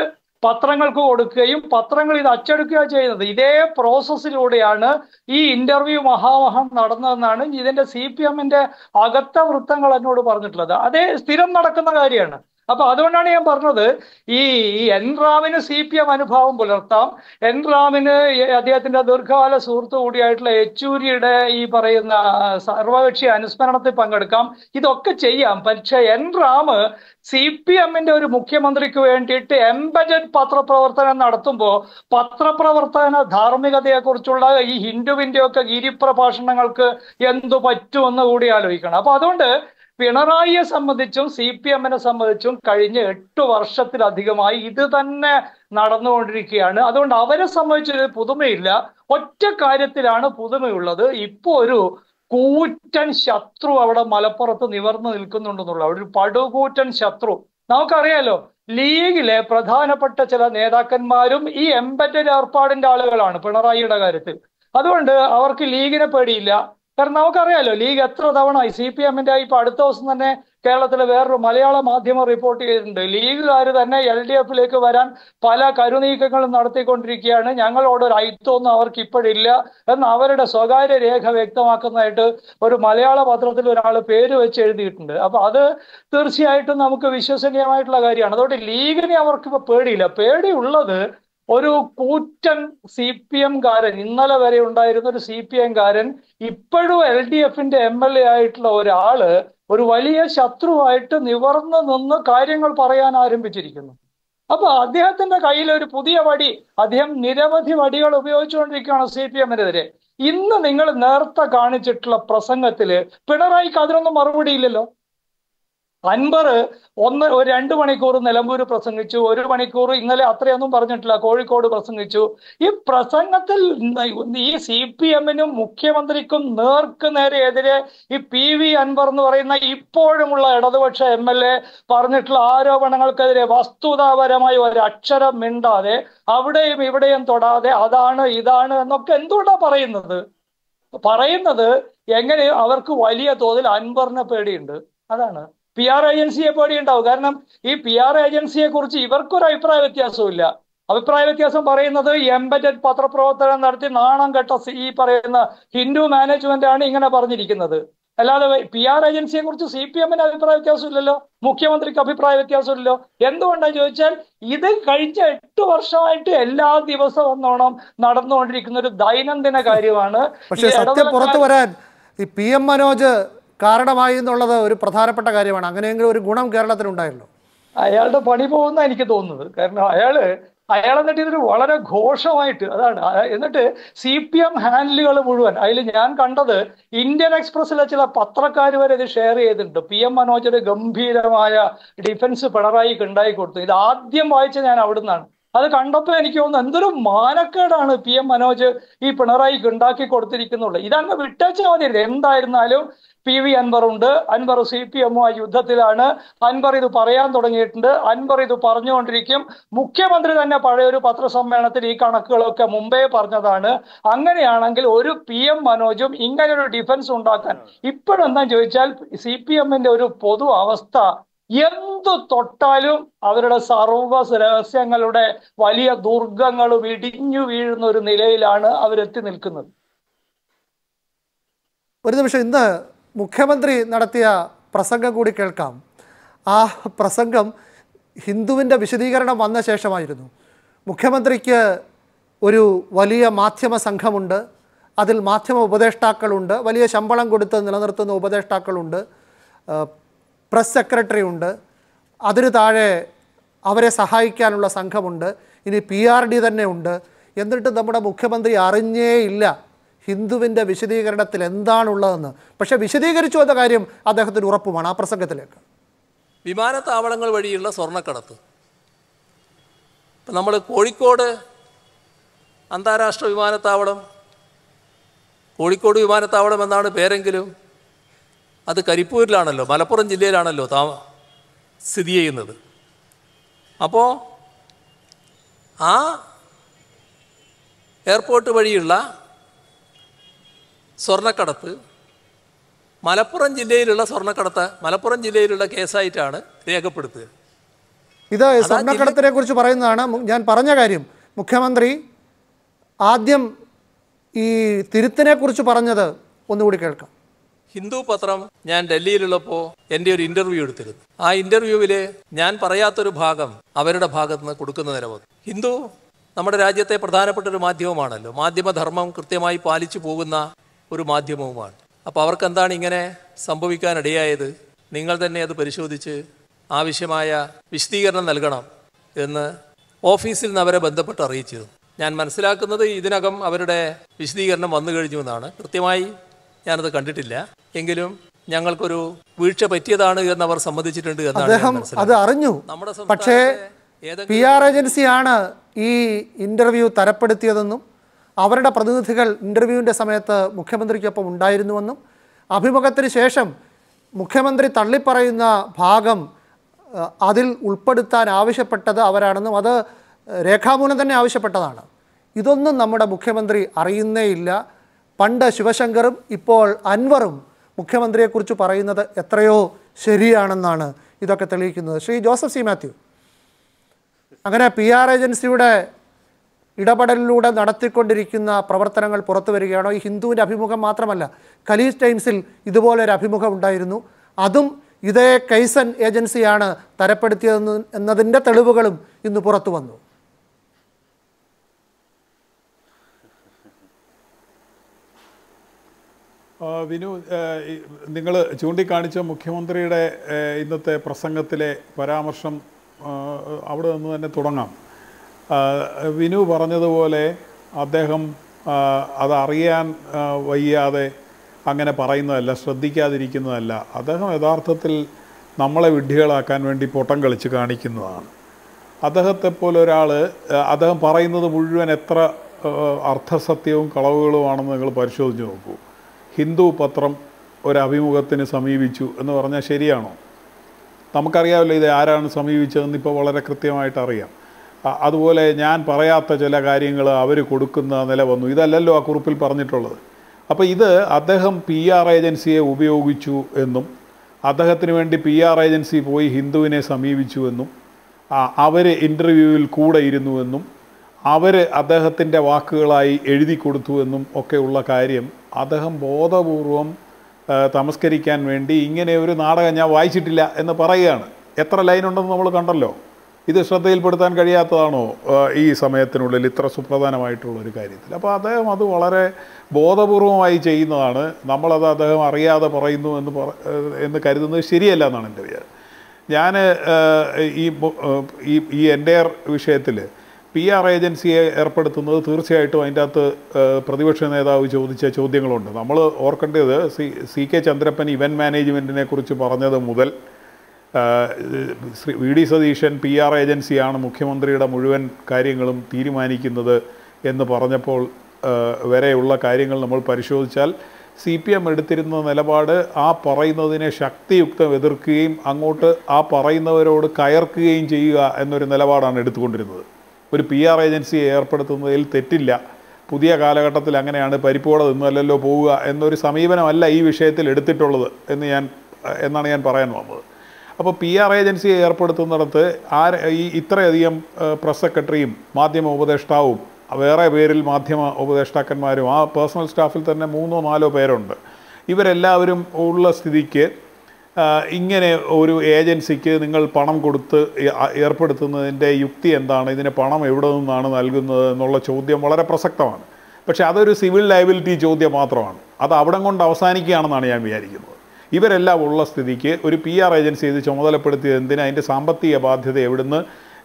പത്രങ്ങൾക്ക് കൊടുക്കുകയും പത്രങ്ങൾ ഇത് അച്ചടിക്കുകയാണ് ചെയ്യുന്നത്. ഇതേ പ്രോസസ്സിലൂടെയാണ് ഈ ഇന്റർവ്യൂ മഹാമഹം നടന്നതെന്നാണ് ഇതിന്റെ സി പി എമ്മിന്റെ അകത്ത വൃത്തങ്ങൾ എന്നോട് പറഞ്ഞിട്ടുള്ളത്. അതേ സ്ഥിരം നടക്കുന്ന കാര്യമാണ്. അപ്പൊ അതുകൊണ്ടാണ് ഞാൻ പറഞ്ഞത് ഈ ഈ എൻ റാമിന് സി പി എം അനുഭാവം പുലർത്താം. എൻ റാമിന് അദ്ദേഹത്തിന്റെ ദീർഘകാല സുഹൃത്തു കൂടിയായിട്ടുള്ള യെച്ചൂരിയുടെ ഈ പറയുന്ന സർവകക്ഷി അനുസ്മരണത്തിൽ പങ്കെടുക്കാം. ഇതൊക്കെ ചെയ്യാം. പക്ഷെ എൻ റാം സി പി എമ്മിന്റെ ഒരു മുഖ്യമന്ത്രിക്ക് വേണ്ടിയിട്ട് എംബജറ്റ് പത്രപ്രവർത്തനം നടത്തുമ്പോൾ പത്രപ്രവർത്തന ധാർമ്മികതയെക്കുറിച്ചുള്ള ഈ ഹിന്ദുവിന്റെ ഒക്കെ ഗിരിപ്രഭാഷണങ്ങൾക്ക് എന്തു പറ്റുമെന്ന് കൂടി ആലോചിക്കണം. അപ്പൊ അതുകൊണ്ട് പിണറായിയെ സംബന്ധിച്ചും സി പി എമ്മിനെ സംബന്ധിച്ചും കഴിഞ്ഞ എട്ട് വർഷത്തിലധികമായി ഇത് തന്നെ നടന്നുകൊണ്ടിരിക്കുകയാണ്. അതുകൊണ്ട് അവരെ സംബന്ധിച്ചൊരു പുതുമയില്ല. ഒറ്റ കാര്യത്തിലാണ് പുതുമയുള്ളത്. ഇപ്പോ ഒരു കൂറ്റൻ ശത്രു അവിടെ മലപ്പുറത്ത് നിവർന്നു നിൽക്കുന്നുണ്ടെന്നുള്ള ഒരു പടുകൂറ്റൻ ശത്രു. നമുക്കറിയാലോ ലീഗിലെ പ്രധാനപ്പെട്ട ചില നേതാക്കന്മാരും ഈ എംബറ്റഡ് ഏർപ്പാടിന്റെ ആളുകളാണ് പിണറായിയുടെ കാര്യത്തിൽ. അതുകൊണ്ട് അവർക്ക് ലീഗിനെ പേടിയില്ല. കാരണം നമുക്കറിയാലോ ലീഗ് എത്ര തവണ സി പി എമ്മിന്റെ ഇപ്പൊ അടുത്ത ദിവസം തന്നെ കേരളത്തിലെ വേറൊരു മലയാള മാധ്യമം റിപ്പോർട്ട് ചെയ്തിട്ടുണ്ട്. ലീഗുകാർ തന്നെ എൽ ഡി എഫിലേക്ക് വരാൻ പല കരുനീക്കങ്ങളും നടത്തിക്കൊണ്ടിരിക്കുകയാണ്. ഞങ്ങളോട് ഒരു ഐത്തൊന്നും അവർക്ക് ഇപ്പോഴില്ല എന്ന് അവരുടെ സ്വകാര്യ രേഖ വ്യക്തമാക്കുന്നതായിട്ട് ഒരു മലയാള പത്രത്തിൽ ഒരാൾ പേര് വെച്ച് എഴുതിയിട്ടുണ്ട്. അപ്പൊ അത് തീർച്ചയായിട്ടും നമുക്ക് വിശ്വസനീയമായിട്ടുള്ള കാര്യമാണ്. അതുകൊണ്ട് ലീഗിനെ അവർക്ക് ഇപ്പൊ പേടിയില്ല. പേടിയുള്ളത് ഒരു കൂറ്റൻ സി പി എം കാരൻ ഇന്നലെ വരെ ഉണ്ടായിരുന്ന ഒരു സി പി എം കാരൻ ഇപ്പോഴും എൽ ഡി എഫിന്റെ എം എൽ എ ആയിട്ടുള്ള ഒരാൾ ഒരു വലിയ ശത്രുവായിട്ട് നിവർന്നു നിന്ന് കാര്യങ്ങൾ പറയാൻ ആരംഭിച്ചിരിക്കുന്നു. അപ്പൊ അദ്ദേഹത്തിന്റെ കയ്യിൽ ഒരു പുതിയ വടി അദ്ദേഹം നിരവധി വടികൾ ഉപയോഗിച്ചുകൊണ്ടിരിക്കുകയാണ് സി പി എമ്മിനെതിരെ. ഇന്ന് നിങ്ങൾ നേരത്തെ കാണിച്ചിട്ടുള്ള പ്രസംഗത്തിൽ പിണറായിക്ക് അതിനൊന്നും മറുപടി അൻവർ ഒന്ന് ഒരു രണ്ട് മണിക്കൂർ നിലമ്പൂർ പ്രസംഗിച്ചു. ഒരു മണിക്കൂർ ഇന്നലെ അത്രയൊന്നും പറഞ്ഞിട്ടില്ല. കോഴിക്കോട് പ്രസംഗിച്ചു. ഈ പ്രസംഗത്തിൽ ഈ സി പി എമ്മിനും മുഖ്യമന്ത്രിക്കും നേർക്ക് നേരെ എതിരെ ഈ പി വി അൻവർ എന്ന് പറയുന്ന ഇപ്പോഴുമുള്ള ഇടതുപക്ഷ എം എൽ എ പറഞ്ഞിട്ടുള്ള ആരോപണങ്ങൾക്കെതിരെ വസ്തുതാപരമായി ഒരു അക്ഷരം മിണ്ടാതെ അവിടെയും ഇവിടെയും തൊടാതെ അതാണ് ഇതാണ് എന്നൊക്കെ എന്തുകൊണ്ടാണ് പറയുന്നത്? പറയുന്നത് എങ്ങനെ അവർക്ക് വലിയ തോതിൽ അൻവറിനെ പേടിയുണ്ട്. അതാണ്. പി ആർ ഏജൻസിയെ പേടിയുണ്ടാവും കാരണം ഈ പി ആർ ഏജൻസിയെ കുറിച്ച് ഇവർക്കൊരു അഭിപ്രായ വ്യത്യാസവും ഇല്ല അഭിപ്രായ വ്യത്യാസം പറയുന്നത് എംബറ്റഡ് പത്രപ്രവർത്തനം നടത്തി നാണം കെട്ട സി- ഈ പറയുന്ന ഹിന്ദു മാനേജ്മെന്റ് ആണ് ഇങ്ങനെ പറഞ്ഞിരിക്കുന്നത്. അല്ലാതെ പി ആർ ഏജൻസിയെ കുറിച്ച് സി പി എമ്മിന് അഭിപ്രായ വ്യത്യാസമില്ലല്ലോ? മുഖ്യമന്ത്രിക്ക് അഭിപ്രായ വ്യത്യാസമില്ലല്ലോ? എന്തുകൊണ്ടാണ് ചോദിച്ചാൽ ഇത് കഴിഞ്ഞ എട്ട് വർഷമായിട്ട് എല്ലാ ദിവസവും എന്നോണം നടന്നുകൊണ്ടിരിക്കുന്ന ഒരു ദൈനംദിന കാര്യമാണ്. പക്ഷേ സത്യം പുറത്തു വരാൻ ഈ പി എം മനോജ് കാരണമായി എന്നുള്ളത് ഒരു പ്രധാനപ്പെട്ട കാര്യമാണ്. അങ്ങനെയെങ്കിലും ഒരു ഗുണം കേരളത്തിനുണ്ടായല്ലോ അയാളുടെ പണി പോകുന്ന എനിക്ക് തോന്നുന്നത്. കാരണം അയാൾ അയാൾ എന്നിട്ട് ഇതൊരു വളരെ ഘോഷമായിട്ട് അതാണ്. എന്നിട്ട് സി പി എം ഹാൻഡിലുകൾ മുഴുവൻ അതിൽ ഞാൻ കണ്ടത് ഇന്ത്യൻ എക്സ്പ്രസ്സിലെ ചില പത്രക്കാർ വരെ ഇത് ഷെയർ ചെയ്തിട്ടുണ്ട്. പി എം മനോജ് ഗംഭീരമായ ഡിഫൻസ് പിണറായിക്ക് ഉണ്ടായി കൊടുത്തു. ഇത് ആദ്യം വായിച്ച ഞാൻ അവിടുന്നാണ്. അത് കണ്ടപ്പോൾ എനിക്ക് തോന്നുന്നു എന്തൊരു മാനക്കേടാണ് പി എം മനോജ് ഈ പിണറായിക്ക് ഉണ്ടാക്കി കൊടുത്തിരിക്കുന്നുള്ളൂ ഇതങ്ങ് വിട്ടേച്ചാൽ മതി. എന്തായിരുന്നാലും പി വി അൻവർ ഉണ്ട്. അൻവർ സി പി എമ്മുമായി യുദ്ധത്തിലാണ്. അൻവർ ഇത് പറയാൻ തുടങ്ങിയിട്ടുണ്ട്. അൻവർ ഇത് പറഞ്ഞുകൊണ്ടിരിക്കും. മുഖ്യമന്ത്രി തന്നെ പഴയ ഒരു പത്രസമ്മേളനത്തിൽ ഈ കണക്കുകളൊക്കെ മുമ്പേ പറഞ്ഞതാണ്. അങ്ങനെയാണെങ്കിൽ ഒരു പി എം മനോജും ഇങ്ങനെ ഒരു ഡിഫൻസ് ഉണ്ടാക്കാൻ. ഇപ്പോഴെന്താ ചോദിച്ചാൽ സി പി എമ്മിന്റെ ഒരു പൊതു അവസ്ഥ എന്തു തൊട്ടാലും അവരുടെ സർവ രഹസ്യങ്ങളുടെ വലിയ ദുർഗങ്ങളും ഇടിഞ്ഞു വീഴുന്ന ഒരു നിലയിലാണ് അവരെത്തി നിൽക്കുന്നത്. ഒരു നിമിഷം ഇന്ന് മുഖ്യമന്ത്രി നടത്തിയ പ്രസംഗം കൂടി കേൾക്കാം. ആ പ്രസംഗം ഹിന്ദുവിന്റെ വിശദീകരണം വന്ന ശേഷമായിരുന്നു. മുഖ്യമന്ത്രിക്ക് ഒരു വലിയ മാധ്യമ സംഘമുണ്ട്. അതിൽ മാധ്യമ ഉപദേഷ്ടാക്കളുണ്ട്. വലിയ ശമ്പളം കൊടുത്ത് നിലനിർത്തുന്ന ഉപദേഷ്ടാക്കളുണ്ട്. പ്രസ് സെക്രട്ടറി ഉണ്ട്. അതിന് താഴെ അവരെ സഹായിക്കാനുള്ള സംഘമുണ്ട്. ഇനി പി ആർ ഡി തന്നെ ഉണ്ട്. എന്നിട്ട് നമ്മുടെ മുഖ്യമന്ത്രി അറിഞ്ഞേ ഇല്ല ഹിന്ദുവിന്റെ വിശദീകരണത്തിൽ എന്താണുള്ളതെന്ന്. പക്ഷേ വിശദീകരിച്ചു എന്ന കാര്യം അദ്ദേഹത്തിന് ഉറപ്പുമാണ് ആ പ്രസംഗത്തിലേക്ക്. വിമാനത്താവളങ്ങൾ വഴിയുള്ള സ്വർണക്കടത്ത്. ഇപ്പം നമ്മൾ കോഴിക്കോട് അന്താരാഷ്ട്ര വിമാനത്താവളം കോഴിക്കോട് വിമാനത്താവളം എന്നാണ് പേരെങ്കിലും അത് കരിപ്പൂരിലാണല്ലോ മലപ്പുറം ജില്ലയിലാണല്ലോ താ സ്ഥിതി ചെയ്യുന്നത്. അപ്പോൾ ആ എയർപോർട്ട് വഴിയുള്ള സ്വർണക്കടത്ത് മലപ്പുറം ജില്ലയിലുള്ള സ്വർണക്കടത്ത് മലപ്പുറം ജില്ലയിലുള്ള കേസായിട്ടാണ് രേഖപ്പെടുത്തുക. ഇത് സ്വർണക്കടത്തിനെ കുറിച്ച് പറയുന്നതാണ് ഞാൻ പറഞ്ഞ കാര്യം. മുഖ്യമന്ത്രി ആദ്യം ഈ തിരുത്തിനെ കുറിച്ച് പറഞ്ഞത് ഒന്നുകൂടി കേൾക്കാം. ഹിന്ദു പത്രം ഞാൻ ഡൽഹിയിലുള്ളപ്പോൾ എന്റെ ഒരു ഇന്റർവ്യൂ എടുത്തിരുന്നു. ആ ഇന്റർവ്യൂവിൽ ഞാൻ പറയാത്തൊരു ഭാഗം അവരുടെ ഭാഗത്ത് നിന്ന് കൊടുക്കുന്ന നിലവന്നു ഹിന്ദു നമ്മുടെ രാജ്യത്തെ പ്രധാനപ്പെട്ട ഒരു മാധ്യമമാണല്ലോ. മാധ്യമധർമ്മം കൃത്യമായി പാലിച്ചു പോകുന്ന ഒരു മാധ്യമവുമാണ്. അപ്പോൾ അവർക്ക് എന്താണ് ഇങ്ങനെ സംഭവിക്കാനിടയായത്? നിങ്ങൾ തന്നെ അത് പരിശോധിച്ച് ആവശ്യമായ വിശദീകരണം നൽകണം എന്ന് ഓഫീസിൽ നിന്ന് അവരെ ബന്ധപ്പെട്ട് അറിയിച്ചിരുന്നു. ഞാൻ മനസ്സിലാക്കുന്നത് ഇതിനകം അവരുടെ വിശദീകരണം വന്നു കഴിഞ്ഞു എന്നാണ്. കൃത്യമായി ഞാനത് കണ്ടിട്ടില്ല. എങ്കിലും ഞങ്ങൾക്കൊരു വീഴ്ച പറ്റിയതാണ് എന്ന് അവർ സമ്മതിച്ചിട്ടുണ്ട് അദ്ദേഹം അത് അറിഞ്ഞു. നമ്മുടെ പക്ഷേ പി ആർ ഏജൻസിയാണ് ഈ ഇന്റർവ്യൂ തരപ്പെടുത്തിയതെന്നും അവരുടെ പ്രതിനിധികൾ ഇന്റർവ്യൂവിന്റെ സമയത്ത് മുഖ്യമന്ത്രിക്കൊപ്പം ഉണ്ടായിരുന്നുവെന്നും അഭിമുഖത്തിന് ശേഷം മുഖ്യമന്ത്രി തള്ളിപ്പറയുന്ന ഭാഗം അതിൽ ഉൾപ്പെടുത്താൻ ആവശ്യപ്പെട്ടത് അവരാണെന്നും അത് രേഖാമൂലം തന്നെ ആവശ്യപ്പെട്ടതാണ്. ഇതൊന്നും നമ്മുടെ മുഖ്യമന്ത്രി അറിയുന്നേയില്ല. പണ്ട് ശിവശങ്കറും ഇപ്പോൾ അൻവറും മുഖ്യമന്ത്രിയെക്കുറിച്ച് പറയുന്നത് എത്രയോ ശരിയാണെന്നാണ് ഇതൊക്കെ തെളിയിക്കുന്നത്. ശ്രീ ജോസഫ് സി മാത്യു അങ്ങനെ പി ആർ ഏജൻസിയുടെ ഇടപെടലിലൂടെ നടത്തിക്കൊണ്ടിരിക്കുന്ന പ്രവർത്തനങ്ങൾ പുറത്തു വരികയാണോ? ഈ ഹിന്ദുവിന്റെ അഭിമുഖം മാത്രമല്ല കലീസ് ടൈംസിൽ ഇതുപോലൊരു അഭിമുഖം ഉണ്ടായിരുന്നു. അതും ഇതേ കൈസൻ ഏജൻസിയാണ് തരപ്പെടുത്തിയതെന്ന് എന്നതിന്റെ തെളിവുകളും ഇന്ന് പുറത്തു വന്നു. വിനു നിങ്ങൾ ചൂണ്ടിക്കാണിച്ച മുഖ്യമന്ത്രിയുടെ ഇന്നത്തെ പ്രസംഗത്തിലെ പരാമർശം അവിടെ നിന്ന് തന്നെ തുടങ്ങാം. വിനു പറഞ്ഞതുപോലെ അദ്ദേഹം അതറിയാൻ വയ്യാതെ അങ്ങനെ പറയുന്നതല്ല ശ്രദ്ധിക്കാതിരിക്കുന്നതല്ല. അദ്ദേഹം യഥാർത്ഥത്തിൽ നമ്മളെ വിഡ്ഢികളാക്കാൻ വേണ്ടി പൊട്ടം കളിച്ച് കാണിക്കുന്നതാണ്. അദ്ദേഹത്തെ പോലെ ഒരാൾ അദ്ദേഹം പറയുന്നത് മുഴുവൻ എത്ര അർത്ഥസത്യവും കളവുകളുമാണെന്ന് നിങ്ങൾ പരിശോധിച്ച് നോക്കൂ. ഹിന്ദു പത്രം ഒരു അഭിമുഖത്തിന് സമീപിച്ചു എന്ന് പറഞ്ഞാൽ ശരിയാണോ? നമുക്കറിയാമല്ലോ ഇത് ആരാണ് സമീപിച്ചതെന്ന് ഇപ്പോൾ വളരെ കൃത്യമായിട്ട് അറിയാം. അതുപോലെ ഞാൻ പറയാത്ത ചില കാര്യങ്ങൾ അവർ കൊടുക്കുന്ന നില വന്നു. ഇതല്ലല്ലോ ആ കുറിപ്പിൽ പറഞ്ഞിട്ടുള്ളത്. അപ്പോൾ ഇത് അദ്ദേഹം പി ആർ ഏജൻസിയെ ഉപയോഗിച്ചു എന്നും അദ്ദേഹത്തിന് വേണ്ടി പി ആർ ഏജൻസി പോയി ഹിന്ദുവിനെ സമീപിച്ചു എന്നും അവർ ഇന്റർവ്യൂവിൽ കൂടെ ഇരുന്നുവെന്നും അവർ അദ്ദേഹത്തിന്റെ വാക്കുകളായി എഴുതി കൊടുത്തു എന്നും ഒക്കെയുള്ള കാര്യം അദ്ദേഹം ബോധപൂർവം തമസ്കരിക്കാൻ വേണ്ടി ഇങ്ങനെ ഒരു നാടകം ഞാൻ വായിച്ചിട്ടില്ല എന്ന് പറയുകയാണ്. എത്ര ലൈൻ ഉണ്ടെന്ന് നമ്മൾ കണ്ടല്ലോ. ഇത് ശ്രദ്ധയിൽപ്പെടുത്താൻ കഴിയാത്തതാണോ ഈ സമയത്തിനുള്ളിൽ ഇത്ര സുപ്രധാനമായിട്ടുള്ള ഒരു കാര്യത്തിൽ? അപ്പോൾ അദ്ദേഹം അത് വളരെ ബോധപൂർവമായി ചെയ്യുന്നതാണ്. നമ്മളത് അദ്ദേഹം അറിയാതെ പറയുന്നു എന്ന് പറ എന്ന് കരുതുന്നത് ശരിയല്ല എന്നാണ് എന്റെ വിചാരം ഞാൻ ഈ ഈ എന്റെ വിഷയത്തിൽ പി ആർ ഏജൻസിയെ ഏർപ്പെടുത്തുന്നത് തീർച്ചയായിട്ടും അതിന്റെ അകത്ത് പ്രതിപക്ഷ നേതാവ് ചോദിച്ച ചോദ്യങ്ങളുണ്ട്. നമ്മൾ ഓർക്കേണ്ടത് C C K Chandrappan event മാനേജ്മെന്റിനെ കുറിച്ച് പറഞ്ഞത് മുതൽ Shri V D Satheesan P R ഏജൻസിയാണ് മുഖ്യമന്ത്രിയുടെ മുഴുവൻ കാര്യങ്ങളും തീരുമാനിക്കുന്നത് എന്ന് പറഞ്ഞപ്പോൾ വരെയുള്ള കാര്യങ്ങൾ നമ്മൾ പരിശോധിച്ചാൽ സി പി എം എടുത്തിരുന്ന നിലപാട് ആ പറയുന്നതിനെ ശക്തിയുക്തം എതിർക്കുകയും അങ്ങോട്ട് ആ പറയുന്നവരോട് കയർക്കുകയും ചെയ്യുക എന്നൊരു നിലപാടാണ് എടുത്തുകൊണ്ടിരുന്നത്. ഒരു പി ആർ ഏജൻസിയെ ഏർപ്പെടുത്തുന്നതിൽ തെറ്റില്ല. പുതിയ കാലഘട്ടത്തിൽ അങ്ങനെയാണ് പരിപ്പോടെ നിന്നല്ലല്ലോ പോവുക എന്നൊരു സമീപനമല്ല ഈ വിഷയത്തിൽ എടുത്തിട്ടുള്ളത് എന്ന് ഞാൻ എന്നാണ് ഞാൻ പറയാൻ വന്നത്. അപ്പോൾ പി ആർ ഏജൻസിയെ ഏർപ്പെടുത്തുന്നിടത്ത് ആര് ഈ ഇത്രയധികം പ്രസ് സെക്രട്ടറിയും മാധ്യമ ഉപദേഷ്ടാവും വേറെ പേരിൽ മാധ്യമ ഉപദേഷ്ടാക്കന്മാരും ആ പേഴ്സണൽ സ്റ്റാഫിൽ തന്നെ മൂന്നോ നാലോ പേരുണ്ട്. ഇവരെല്ലാവരും ഉള്ള സ്ഥിതിക്ക് ഇങ്ങനെ ഒരു ഏജൻസിക്ക് നിങ്ങൾ പണം കൊടുത്ത് ഏർപ്പെടുത്തുന്നതിന്റെ യുക്തി എന്താണ്? ഇതിന് പണം എവിടെ നിന്നാണ് നൽകുന്നത് എന്നുള്ള ചോദ്യം വളരെ പ്രസക്തമാണ്. പക്ഷേ അതൊരു സിവിൽ ലയബിലിറ്റി ചോദ്യം മാത്രമാണ്. അത് അവിടം കൊണ്ട് അവസാനിക്കുകയാണെന്നാണ് ഞാൻ വിചാരിക്കുന്നത്. ഇവരെല്ലാം ഉള്ള സ്ഥിതിക്ക് ഒരു പി ആർ ഏജൻസി ഇത് ചുമതലപ്പെടുത്തിയത് എന്തിന്? അതിന്റെ സാമ്പത്തിക ബാധ്യത എവിടുന്ന്?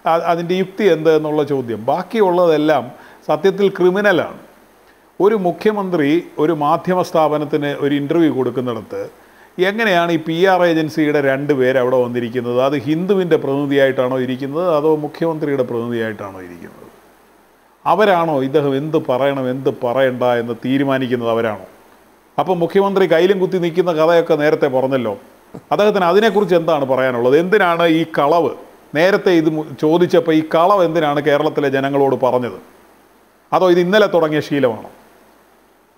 അതിന്റെ യുക്തി എന്ത് എന്നുള്ള ചോദ്യം. ബാക്കിയുള്ളതെല്ലാം സത്യത്തിൽ ക്രിമിനലാണ്. ഒരു മുഖ്യമന്ത്രി ഒരു മാധ്യമ സ്ഥാപനത്തിന് ഒരു ഇന്റർവ്യൂ കൊടുക്കുന്നിടത്ത് എങ്ങനെയാണ് ഈ പി ആർ ഏജൻസിയുടെ രണ്ട് പേര് അവിടെ വന്നിരിക്കുന്നത്? അത് ഹിന്ദുവിന്റെ പ്രതിനിധിയായിട്ടാണോ ഇരിക്കുന്നത്? അതോ മുഖ്യമന്ത്രിയുടെ പ്രതിനിധിയായിട്ടാണോ ഇരിക്കുന്നത്? അവരാണോ ഇദ്ദേഹം എന്ത് പറയണം എന്ത് പറയണ്ട എന്ന് തീരുമാനിക്കുന്നത് അവരാണോ? അപ്പം മുഖ്യമന്ത്രി കയ്യിലും കുത്തി നിൽക്കുന്ന കഥയൊക്കെ നേരത്തെ പറഞ്ഞല്ലോ. അദ്ദേഹത്തിന് അതിനെക്കുറിച്ച് എന്താണ് പറയാനുള്ളത്? എന്തിനാണ് ഈ കളവ്? നേരത്തെ ഇത് ചോദിച്ചപ്പോൾ ഈ കളവ് എന്തിനാണ് കേരളത്തിലെ ജനങ്ങളോട് പറഞ്ഞത്? അതോ ഇത് ഇന്നലെ തുടങ്ങിയ ശീലമാണോ?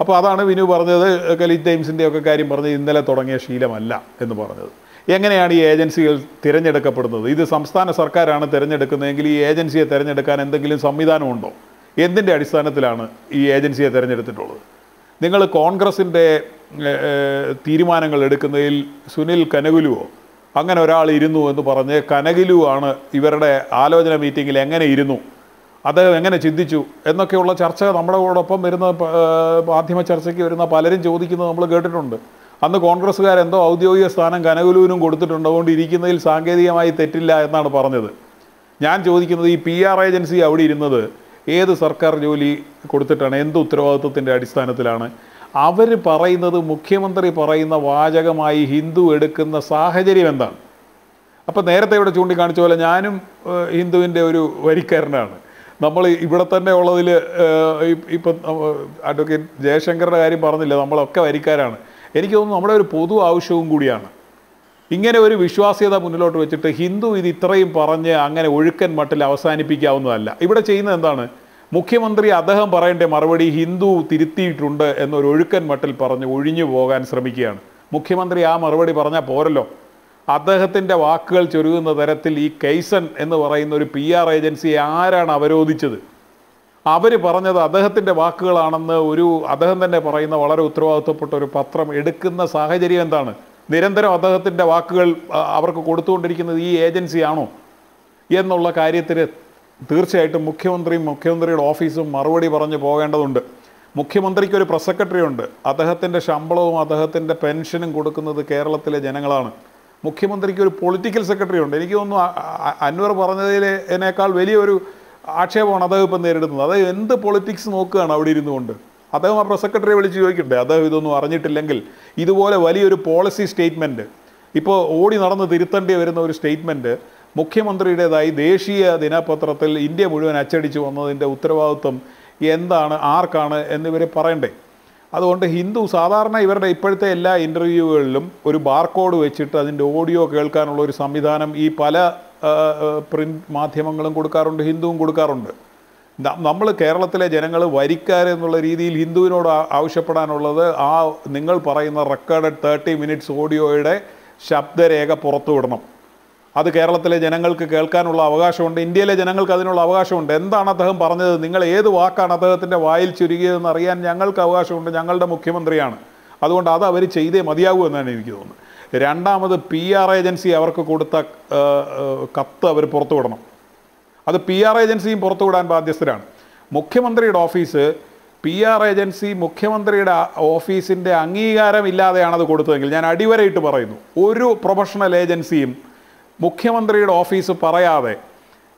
അപ്പോൾ അതാണ് വിനു പറഞ്ഞത് കലീജ് ടൈംസിന്റെ ഒക്കെ കാര്യം പറഞ്ഞത് ഇന്നലെ തുടങ്ങിയ ശീലമല്ല എന്ന് പറഞ്ഞത്. എങ്ങനെയാണ് ഈ ഏജൻസികൾ തിരഞ്ഞെടുക്കപ്പെടുന്നത്? ഇത് സംസ്ഥാന സർക്കാരാണ് തിരഞ്ഞെടുക്കുന്നതെങ്കിൽ ഈ ഏജൻസിയെ തിരഞ്ഞെടുക്കാൻ എന്തെങ്കിലും സംവിധാനമുണ്ടോ എന്തിന്റെ അടിസ്ഥാനത്തിലാണ് ഈ ഏജൻസിയെ തിരഞ്ഞെടുത്തിട്ടുള്ളത്? നിങ്ങൾ കോൺഗ്രസിന്റെ തീരുമാനങ്ങൾ എടുക്കുന്നതിൽ സുനിൽ കനകുലുവോ? അങ്ങനെ ഒരാൾ ഇരുന്നു എന്ന് പറഞ്ഞ് കനകിലു ആണ് ഇവരുടെ ആലോചന മീറ്റിങ്ങിൽ എങ്ങനെ ഇരുന്നു? അദ്ദേഹം എങ്ങനെ ചിന്തിച്ചു എന്നൊക്കെയുള്ള ചർച്ച നമ്മുടെ കൂടൊപ്പം വരുന്ന മാധ്യമ ചർച്ചയ്ക്ക് വരുന്ന പലരും ചോദിക്കുന്നത് നമ്മൾ കേട്ടിട്ടുണ്ട്. അന്ന് കോൺഗ്രസ്സുകാരെന്തോ ഔദ്യോഗിക സ്ഥാനം കനകുലുവിനും കൊടുത്തിട്ടുണ്ട്. അതുകൊണ്ട് ഇരിക്കുന്നതിൽ സാങ്കേതികമായി തെറ്റില്ല എന്നാണ് പറഞ്ഞത്. ഞാൻ ചോദിക്കുന്നത് ഈ പി ആർ ഏജൻസി അവിടെ ഇരുന്നത് ഏത് സർക്കാർ ജോലി കൊടുത്തിട്ടാണ്? എന്ത് ഉത്തരവാദിത്വത്തിന്റെ അടിസ്ഥാനത്തിലാണ്? അവർ പറയുന്നത് മുഖ്യമന്ത്രി പറയുന്ന വാചകമായി ഹിന്ദു എടുക്കുന്ന സാഹചര്യം എന്താണ്? അപ്പോൾ നേരത്തെ ഇവിടെ ചൂണ്ടിക്കാണിച്ച പോലെ ഞാനും ഹിന്ദുവിന്റെ ഒരു വരിക്കാരനാണ്. നമ്മൾ ഇവിടെ തന്നെ ഉള്ളതിൽ ഇപ്പം അഡ്വക്കേറ്റ് ജയശങ്കറുടെ കാര്യം പറഞ്ഞില്ല നമ്മളൊക്കെ വരിക്കാരാണ്. എനിക്ക് തോന്നുന്നു നമ്മുടെ ഒരു പൊതു ആവശ്യവും കൂടിയാണ്. ഇങ്ങനെ ഒരു വിശ്വാസ്യത മുന്നിലോട്ട് വെച്ചിട്ട് ഹിന്ദു ഇത് ഇത്രയും പറഞ്ഞ് അങ്ങനെ ഒഴുക്കൻ മട്ടിൽ അവസാനിപ്പിക്കാവുന്നതല്ല. ഇവിടെ ചെയ്യുന്നത് എന്താണ്? മുഖ്യമന്ത്രി അദ്ദേഹം പറയേണ്ട മറുപടി ഹിന്ദു തിരുത്തിയിട്ടുണ്ട് എന്നൊരു ഒഴുക്കൻ മട്ടിൽ പറഞ്ഞ് ഒഴിഞ്ഞു പോകാൻ ശ്രമിക്കുകയാണ്. മുഖ്യമന്ത്രി ആ മറുപടി പറഞ്ഞാൽ പോരല്ലോ. അദ്ദേഹത്തിന്റെ വാക്കുകൾ ചുരുങ്ങുന്ന തരത്തിൽ ഈ കെയ്സൺ എന്ന് പറയുന്ന ഒരു പി ആർ ഏജൻസിയെ ആരാണ് അവരോധിച്ചത്? അവർ പറഞ്ഞത് അദ്ദേഹത്തിന്റെ വാക്കുകളാണെന്ന് ഒരു അദ്ദേഹം തന്നെ പറയുന്ന വളരെ ഉത്തരവാദിത്വപ്പെട്ട ഒരു പത്രം എടുക്കുന്ന സാഹചര്യം എന്താണ്? നിരന്തരം അദ്ദേഹത്തിന്റെ വാക്കുകൾ അവർക്ക് കൊടുത്തുകൊണ്ടിരിക്കുന്നത് ഈ ഏജൻസിയാണോ? എന്നുള്ള കാര്യത്തിൽ തീർച്ചയായിട്ടും മുഖ്യമന്ത്രിയും മുഖ്യമന്ത്രിയുടെ ഓഫീസും മറുപടി പറഞ്ഞു പോകേണ്ടതുണ്ട്. മുഖ്യമന്ത്രിക്ക് ഒരു പ്രസ് സെക്രട്ടറി ഉണ്ട് അദ്ദേഹത്തിന്റെ ശമ്പളവും അദ്ദേഹത്തിന്റെ പെൻഷനും കൊടുക്കുന്നത് കേരളത്തിലെ ജനങ്ങളാണ്. മുഖ്യമന്ത്രിക്ക് ഒരു പൊളിറ്റിക്കൽ സെക്രട്ടറി ഉണ്ട്. എനിക്ക് തോന്നുന്നു അൻവർ പറഞ്ഞതിനേക്കാൾ വലിയൊരു ആക്ഷേപമാണ് അദ്ദേഹം ഇപ്പം നേരിടുന്നത്. അദ്ദേഹം എന്ത് പൊളിറ്റിക്സ് നോക്കുകയാണ് അവിടെ ഇരുന്നു കൊണ്ട്? അദ്ദേഹം ആ പ്രസ് സെക്രട്ടറിയെ വിളിച്ച് ചോദിക്കട്ടെ അദ്ദേഹം ഇതൊന്നും അറിഞ്ഞിട്ടില്ലെങ്കിൽ ഇതുപോലെ വലിയൊരു പോളിസി സ്റ്റേറ്റ്മെന്റ് ഇപ്പോൾ ഓടി നടന്ന് തിരുത്തേണ്ടി വരുന്ന ഒരു സ്റ്റേറ്റ്മെന്റ് മുഖ്യമന്ത്രിയുടേതായി ദേശീയ ദിനപത്രത്തിൽ ഇന്ത്യ മുഴുവൻ അച്ചടിച്ചു വന്നതിന്റെ ഉത്തരവാദിത്വം എന്താണ്? ആർക്കാണ്? എന്നിവരെ പറയണ്ടേ? അതുകൊണ്ട് ഹിന്ദു സാധാരണ ഇവരുടെ ഇപ്പോഴത്തെ എല്ലാ ഇന്റർവ്യൂകളിലും ഒരു ബാർകോഡ് വെച്ചിട്ട് അതിന്റെ ഓഡിയോ കേൾക്കാനുള്ള ഒരു സംവിധാനം ഈ പല പ്രിന്റ് മാധ്യമങ്ങളും കൊടുക്കാറുണ്ട് ഹിന്ദുവും കൊടുക്കാറുണ്ട്. നമ്മൾ കേരളത്തിലെ ജനങ്ങൾ വരിക്കാരെന്നുള്ള രീതിയിൽ ഹിന്ദുവിനോട് ആവശ്യപ്പെടാനുള്ളത് ആ നിങ്ങൾ പറയുന്ന റെക്കോർഡഡ് തേർട്ടി മിനിറ്റ്സ് ഓഡിയോയുടെ ശബ്ദരേഖ പുറത്തു വിടണം അത് കേരളത്തിലെ ജനങ്ങൾക്ക് കേൾക്കാനുള്ള അവകാശമുണ്ട് ഇന്ത്യയിലെ ജനങ്ങൾക്ക് അതിനുള്ള അവകാശമുണ്ട്. എന്താണ് അദ്ദേഹം പറഞ്ഞത്? നിങ്ങൾ ഏത് വാക്കാണ് അദ്ദേഹത്തിന്റെ വായിൽ ചുരുങ്ങിയതെന്ന് അറിയാൻ ഞങ്ങൾക്ക് അവകാശമുണ്ട് ഞങ്ങളുടെ മുഖ്യമന്ത്രിയാണ്. അതുകൊണ്ട് അത് അവർ ചെയ്തേ മതിയാകൂ എന്നാണ് എനിക്ക് തോന്നുന്നത്. രണ്ടാമത് പി ആർ ഏജൻസി അവർക്ക് കൊടുത്ത കത്ത് അവർ പുറത്തു വിടണം. അത് പി ആർ ഏജൻസിയും പുറത്തുവിടാൻ ബാധ്യസ്ഥരാണ്. മുഖ്യമന്ത്രിയുടെ ഓഫീസ് പി ആർ ഏജൻസി മുഖ്യമന്ത്രിയുടെ ഓഫീസിന്റെ അംഗീകാരം ഇല്ലാതെയാണ് അത് കൊടുത്തതെങ്കിൽ ഞാൻ അടിവരയിട്ട് പറയുന്നു ഒരു പ്രൊഫഷണൽ ഏജൻസിയും മുഖ്യമന്ത്രിയുടെ ഓഫീസ് പറയാതെ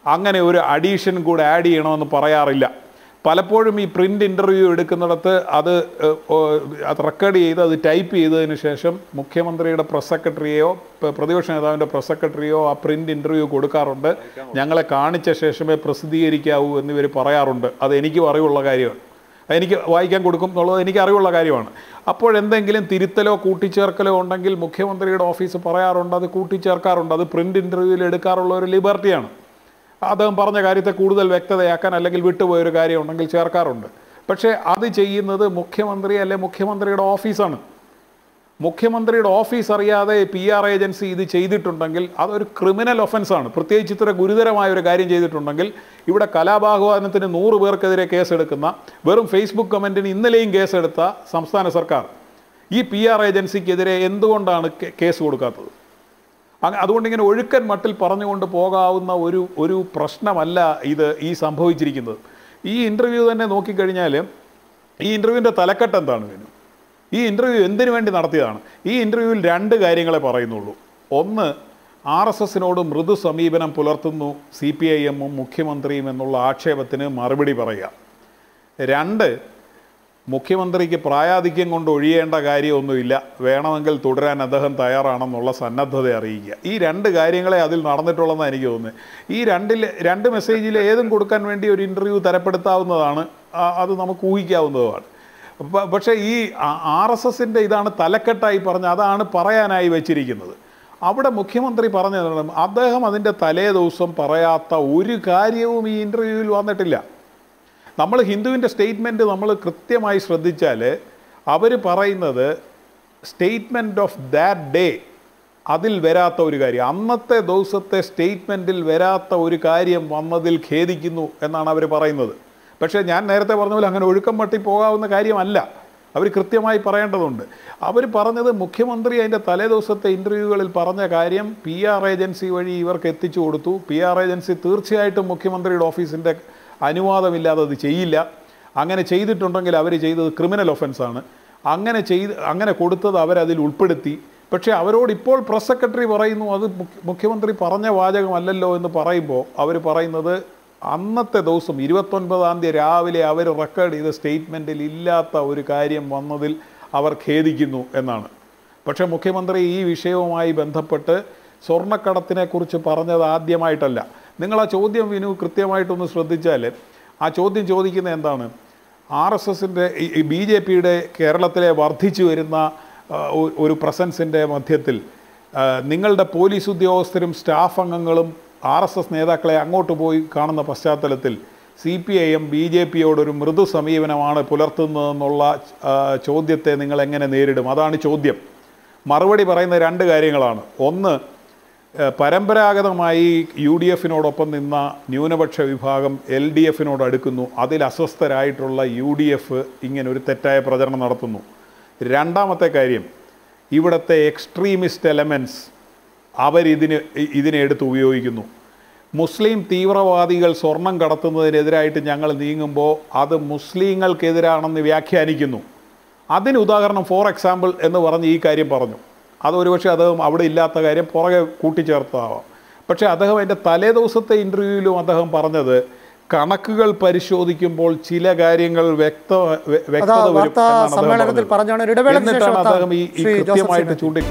അങ്ങനെ ഒരു അഡീഷൻ കൂടെ ആഡ് ചെയ്യണമെന്ന് പറയാറില്ല. പലപ്പോഴും ഈ പ്രിന്റ് ഇന്റർവ്യൂ എടുക്കുന്നിടത്ത് അത് അത് റെക്കോർഡ് ചെയ്ത് അത് ടൈപ്പ് ചെയ്തതിന് ശേഷം മുഖ്യമന്ത്രിയുടെ പ്രസ് സെക്രട്ടറിയോ പ്രതിപക്ഷ നേതാവിന്റെ പ്രസ് സെക്രട്ടറിയോ ആ പ്രിന്റ് ഇന്റർവ്യൂ കൊടുക്കാറുണ്ട്. ഞങ്ങളെ കാണിച്ച ശേഷമേ പ്രസിദ്ധീകരിക്കാവൂ എന്നിവർ പറയാറുണ്ട്. അത് എനിക്കും അറിവുള്ള കാര്യമാണ്. എനിക്ക് വായിക്കാൻ കൊടുക്കും എന്നുള്ളത് എനിക്ക് അറിവുള്ള കാര്യമാണ്. അപ്പോൾ എന്തെങ്കിലും തിരുത്തലോ കൂട്ടിച്ചേർക്കലോ ഉണ്ടെങ്കിൽ മുഖ്യമന്ത്രിയുടെ ഓഫീസ് പറയാറുണ്ട് അത് കൂട്ടിച്ചേർക്കാറുണ്ട്. അത് പ്രിന്റ് ഇന്റർവ്യൂവിൽ എടുക്കാറുള്ള ഒരു ലിബർട്ടിയാണ് അദ്ദേഹം പറഞ്ഞ കാര്യത്തെ കൂടുതൽ വ്യക്തതയാക്കാൻ അല്ലെങ്കിൽ വിട്ടുപോയൊരു കാര്യം ഉണ്ടെങ്കിൽ ചേർക്കാറുണ്ട്. പക്ഷേ അത് ചെയ്യുന്നത് മുഖ്യമന്ത്രി അല്ലെ മുഖ്യമന്ത്രിയുടെ ഓഫീസാണ്. മുഖ്യമന്ത്രിയുടെ ഓഫീസ് അറിയാതെ പി ആർ ഏജൻസി ഇത് ചെയ്തിട്ടുണ്ടെങ്കിൽ അതൊരു ക്രിമിനൽ ഒഫൻസാണ്. പ്രത്യേകിച്ച് ഇത്ര ഗുരുതരമായ ഒരു കാര്യം ചെയ്തിട്ടുണ്ടെങ്കിൽ ഇവിടെ കലാപാഹ്വാനത്തിന് നൂറ് പേർക്കെതിരെ കേസെടുക്കുന്ന വെറും ഫേസ്ബുക്ക് കമന്റിന് ഇന്നലെയും കേസെടുത്ത സംസ്ഥാന സർക്കാർ. ഈ പി ആർ ഏജൻസിക്കെതിരെ എന്തുകൊണ്ടാണ് കേസ് കൊടുക്കാത്തത്? അതുകൊണ്ട് ഇങ്ങനെ ഒഴുക്കൻ മട്ടിൽ പറഞ്ഞുകൊണ്ട് പോകാവുന്ന ഒരു ഒരു പ്രശ്നമല്ല ഇത് ഈ സംഭവിച്ചിരിക്കുന്നത്. ഈ ഇന്റർവ്യൂ തന്നെ നോക്കിക്കഴിഞ്ഞാൽ ഈ ഇന്റർവ്യൂവിന്റെ തലക്കെട്ട് എന്താണ് ഇതിന് ഈ ഇന്റർവ്യൂ എന്തിനു വേണ്ടി നടത്തിയതാണ്? ഈ ഇന്റർവ്യൂവിൽ രണ്ട് കാര്യങ്ങളെ പറയുന്നുള്ളൂ. ഒന്ന് ആർ എസ് എസിനോട് മൃദു സമീപനം പുലർത്തുന്നു സി പി ഐ എമ്മും മുഖ്യമന്ത്രിയും എന്നുള്ള ആക്ഷേപത്തിന് മറുപടി പറയുക. രണ്ട് മുഖ്യമന്ത്രിക്ക് പ്രായാധിക്യം കൊണ്ട് ഒഴിയേണ്ട കാര്യമൊന്നുമില്ല. വേണമെങ്കിൽ തുടരാൻ അദ്ദേഹം തയ്യാറാണെന്നുള്ള സന്നദ്ധത അറിയിക്കുക. ഈ രണ്ട് കാര്യങ്ങളെ അതിൽ നടന്നിട്ടുള്ളതെന്ന് എനിക്ക് തോന്നുന്നത്. ഈ രണ്ടിൽ രണ്ട് മെസ്സേജിൽ ഏതും കൊടുക്കാൻ വേണ്ടി ഒരു ഇന്റർവ്യൂ തരപ്പെടുത്താവുന്നതാണ്. അത് നമുക്ക് ഊഹിക്കാവുന്നതുമാണ്. പക്ഷേ ഈ ആർ എസ് എസിന്റെ ഇതാണ് തലക്കെട്ടായി പറഞ്ഞ അതാണ് പറയാനായി വെച്ചിരിക്കുന്നത്. അവിടെ മുഖ്യമന്ത്രി പറഞ്ഞു അദ്ദേഹം അതിന്റെ തലേ ദിവസം പറയാത്ത ഒരു കാര്യവും ഈ ഇന്റർവ്യൂവിൽ വന്നിട്ടില്ല. നമ്മൾ ഹിന്ദുവിന്റെ സ്റ്റേറ്റ്മെന്റ് നമ്മൾ കൃത്യമായി ശ്രദ്ധിച്ചാൽ അവർ പറയുന്നത് സ്റ്റേറ്റ്മെന്റ് ഓഫ് ദാറ്റ് ഡേ അതിൽ വരാത്ത ഒരു കാര്യം. അന്നത്തെ ദിവസത്തെ സ്റ്റേറ്റ്മെന്റിൽ വരാത്ത ഒരു കാര്യം വന്നതിൽ ഖേദിക്കുന്നു എന്നാണ് അവർ പറയുന്നത്. പക്ഷേ ഞാൻ നേരത്തെ പറഞ്ഞ പോലെ അങ്ങനെ ഒഴുക്കം മട്ടി പോകാവുന്ന കാര്യമല്ല. അവർ കൃത്യമായി പറയേണ്ടതുണ്ട്. അവർ പറഞ്ഞത് മുഖ്യമന്ത്രി അതിന്റെ തലേ ദിവസത്തെ ഇന്റർവ്യൂകളിൽ പറഞ്ഞ കാര്യം പി ആർ ഏജൻസി വഴി ഇവർക്ക് എത്തിച്ചു കൊടുത്തു. പി ആർ ഏജൻസി തീർച്ചയായിട്ടും മുഖ്യമന്ത്രിയുടെ ഓഫീസിന്റെ അനുവാദമില്ലാതെ അത് ചെയ്യില്ല. അങ്ങനെ ചെയ്തിട്ടുണ്ടെങ്കിൽ അവർ ചെയ്തത് ക്രിമിനൽ ഒഫൻസാണ് അങ്ങനെ ചെയ്ത് അങ്ങനെ കൊടുത്തത് അവരതിൽ ഉൾപ്പെടുത്തി. പക്ഷേ അവരോട് ഇപ്പോൾ പ്രസ് സെക്രട്ടറി പറയുന്നു അത് മുഖ്യമന്ത്രി പറഞ്ഞ വാചകമല്ലല്ലോ എന്ന് പറയുമ്പോൾ അവർ പറയുന്നത് അന്നത്തെ ദിവസം ഇരുപത്തൊൻപതാം തീയതി രാവിലെ അവർ റെക്കോർഡ് ചെയ്ത സ്റ്റേറ്റ്മെന്റിൽ ഇല്ലാത്ത ഒരു കാര്യം വന്നതിൽ അവർ ഖേദിക്കുന്നു എന്നാണ്. പക്ഷേ മുഖ്യമന്ത്രി ഈ വിഷയവുമായി ബന്ധപ്പെട്ട് സ്വർണക്കടത്തിനെക്കുറിച്ച് പറഞ്ഞത് ആദ്യമായിട്ടല്ല. നിങ്ങൾ ആ ചോദ്യം വിനു കൃത്യമായിട്ടൊന്ന് ശ്രദ്ധിച്ചാൽ ആ ചോദ്യം ചോദിക്കുന്നത് എന്താണ്? ആർ എസ് എസിന്റെ ബി ജെ പിയുടെ കേരളത്തിലെ വർദ്ധിച്ചു വരുന്ന ഒരു പ്രസൻസിന്റെ മധ്യത്തിൽ നിങ്ങളുടെ പോലീസ് ഉദ്യോഗസ്ഥരും സ്റ്റാഫ് അംഗങ്ങളും ആർ എസ് എസ് നേതാക്കളെ അങ്ങോട്ട് പോയി കാണുന്ന പശ്ചാത്തലത്തിൽ C P I M B J പിയോടൊരു മൃദു സമീപനമാണ് പുലർത്തുന്നതെന്നുള്ള ചോദ്യത്തെ നിങ്ങൾ എങ്ങനെ നേരിടും? അതാണ് ചോദ്യം. മറുപടി പറയുന്ന രണ്ട് കാര്യങ്ങളാണ്. ഒന്ന് പരമ്പരാഗതമായി യു ഡി എഫിനോടൊപ്പം നിന്ന ന്യൂനപക്ഷ വിഭാഗം എൽ ഡി എഫിനോട് അടുക്കുന്നു. അതിൽ അസ്വസ്ഥരായിട്ടുള്ള യു ഡി എഫ് ഇങ്ങനെ ഒരു തെറ്റായ പ്രചരണം നടത്തുന്നു. രണ്ടാമത്തെ കാര്യം ഇവിടുത്തെ എക്സ്ട്രീമിസ്റ്റ് എലമെന്റ്സ് അവരിതിന് ഇതിനെ എടുത്ത് ഉപയോഗിക്കുന്നു മുസ്ലിം തീവ്രവാദികൾ സ്വർണം കടത്തുന്നതിനെതിരായിട്ട് ഞങ്ങൾ നീങ്ങുമ്പോൾ അത് മുസ്ലിങ്ങൾക്കെതിരാണെന്ന് വ്യാഖ്യാനിക്കുന്നു അതിന് ഉദാഹരണം ഫോർ എക്സാമ്പിൾ എന്ന് പറഞ്ഞ് ഈ കാര്യം പറഞ്ഞു അത് ഒരുപക്ഷെ അദ്ദേഹം അവിടെ ഇല്ലാത്ത കാര്യം പുറകെ കൂട്ടിച്ചേർത്തതാവാം പക്ഷേ അദ്ദേഹം എന്റെ തലേ ദിവസത്തെ ഇന്റർവ്യൂവിലും അദ്ദേഹം പറഞ്ഞത് കണക്കുകൾ പരിശോധിക്കുമ്പോൾ ചില കാര്യങ്ങൾ വ്യക്ത വ്യ- വ്യക്തത വരും എന്നാണ് അദ്ദേഹം പറഞ്ഞത്. എന്നിട്ടാണ് അദ്ദേഹം ഈ കൃത്യമായിട്ട്. ചൂണ്ടി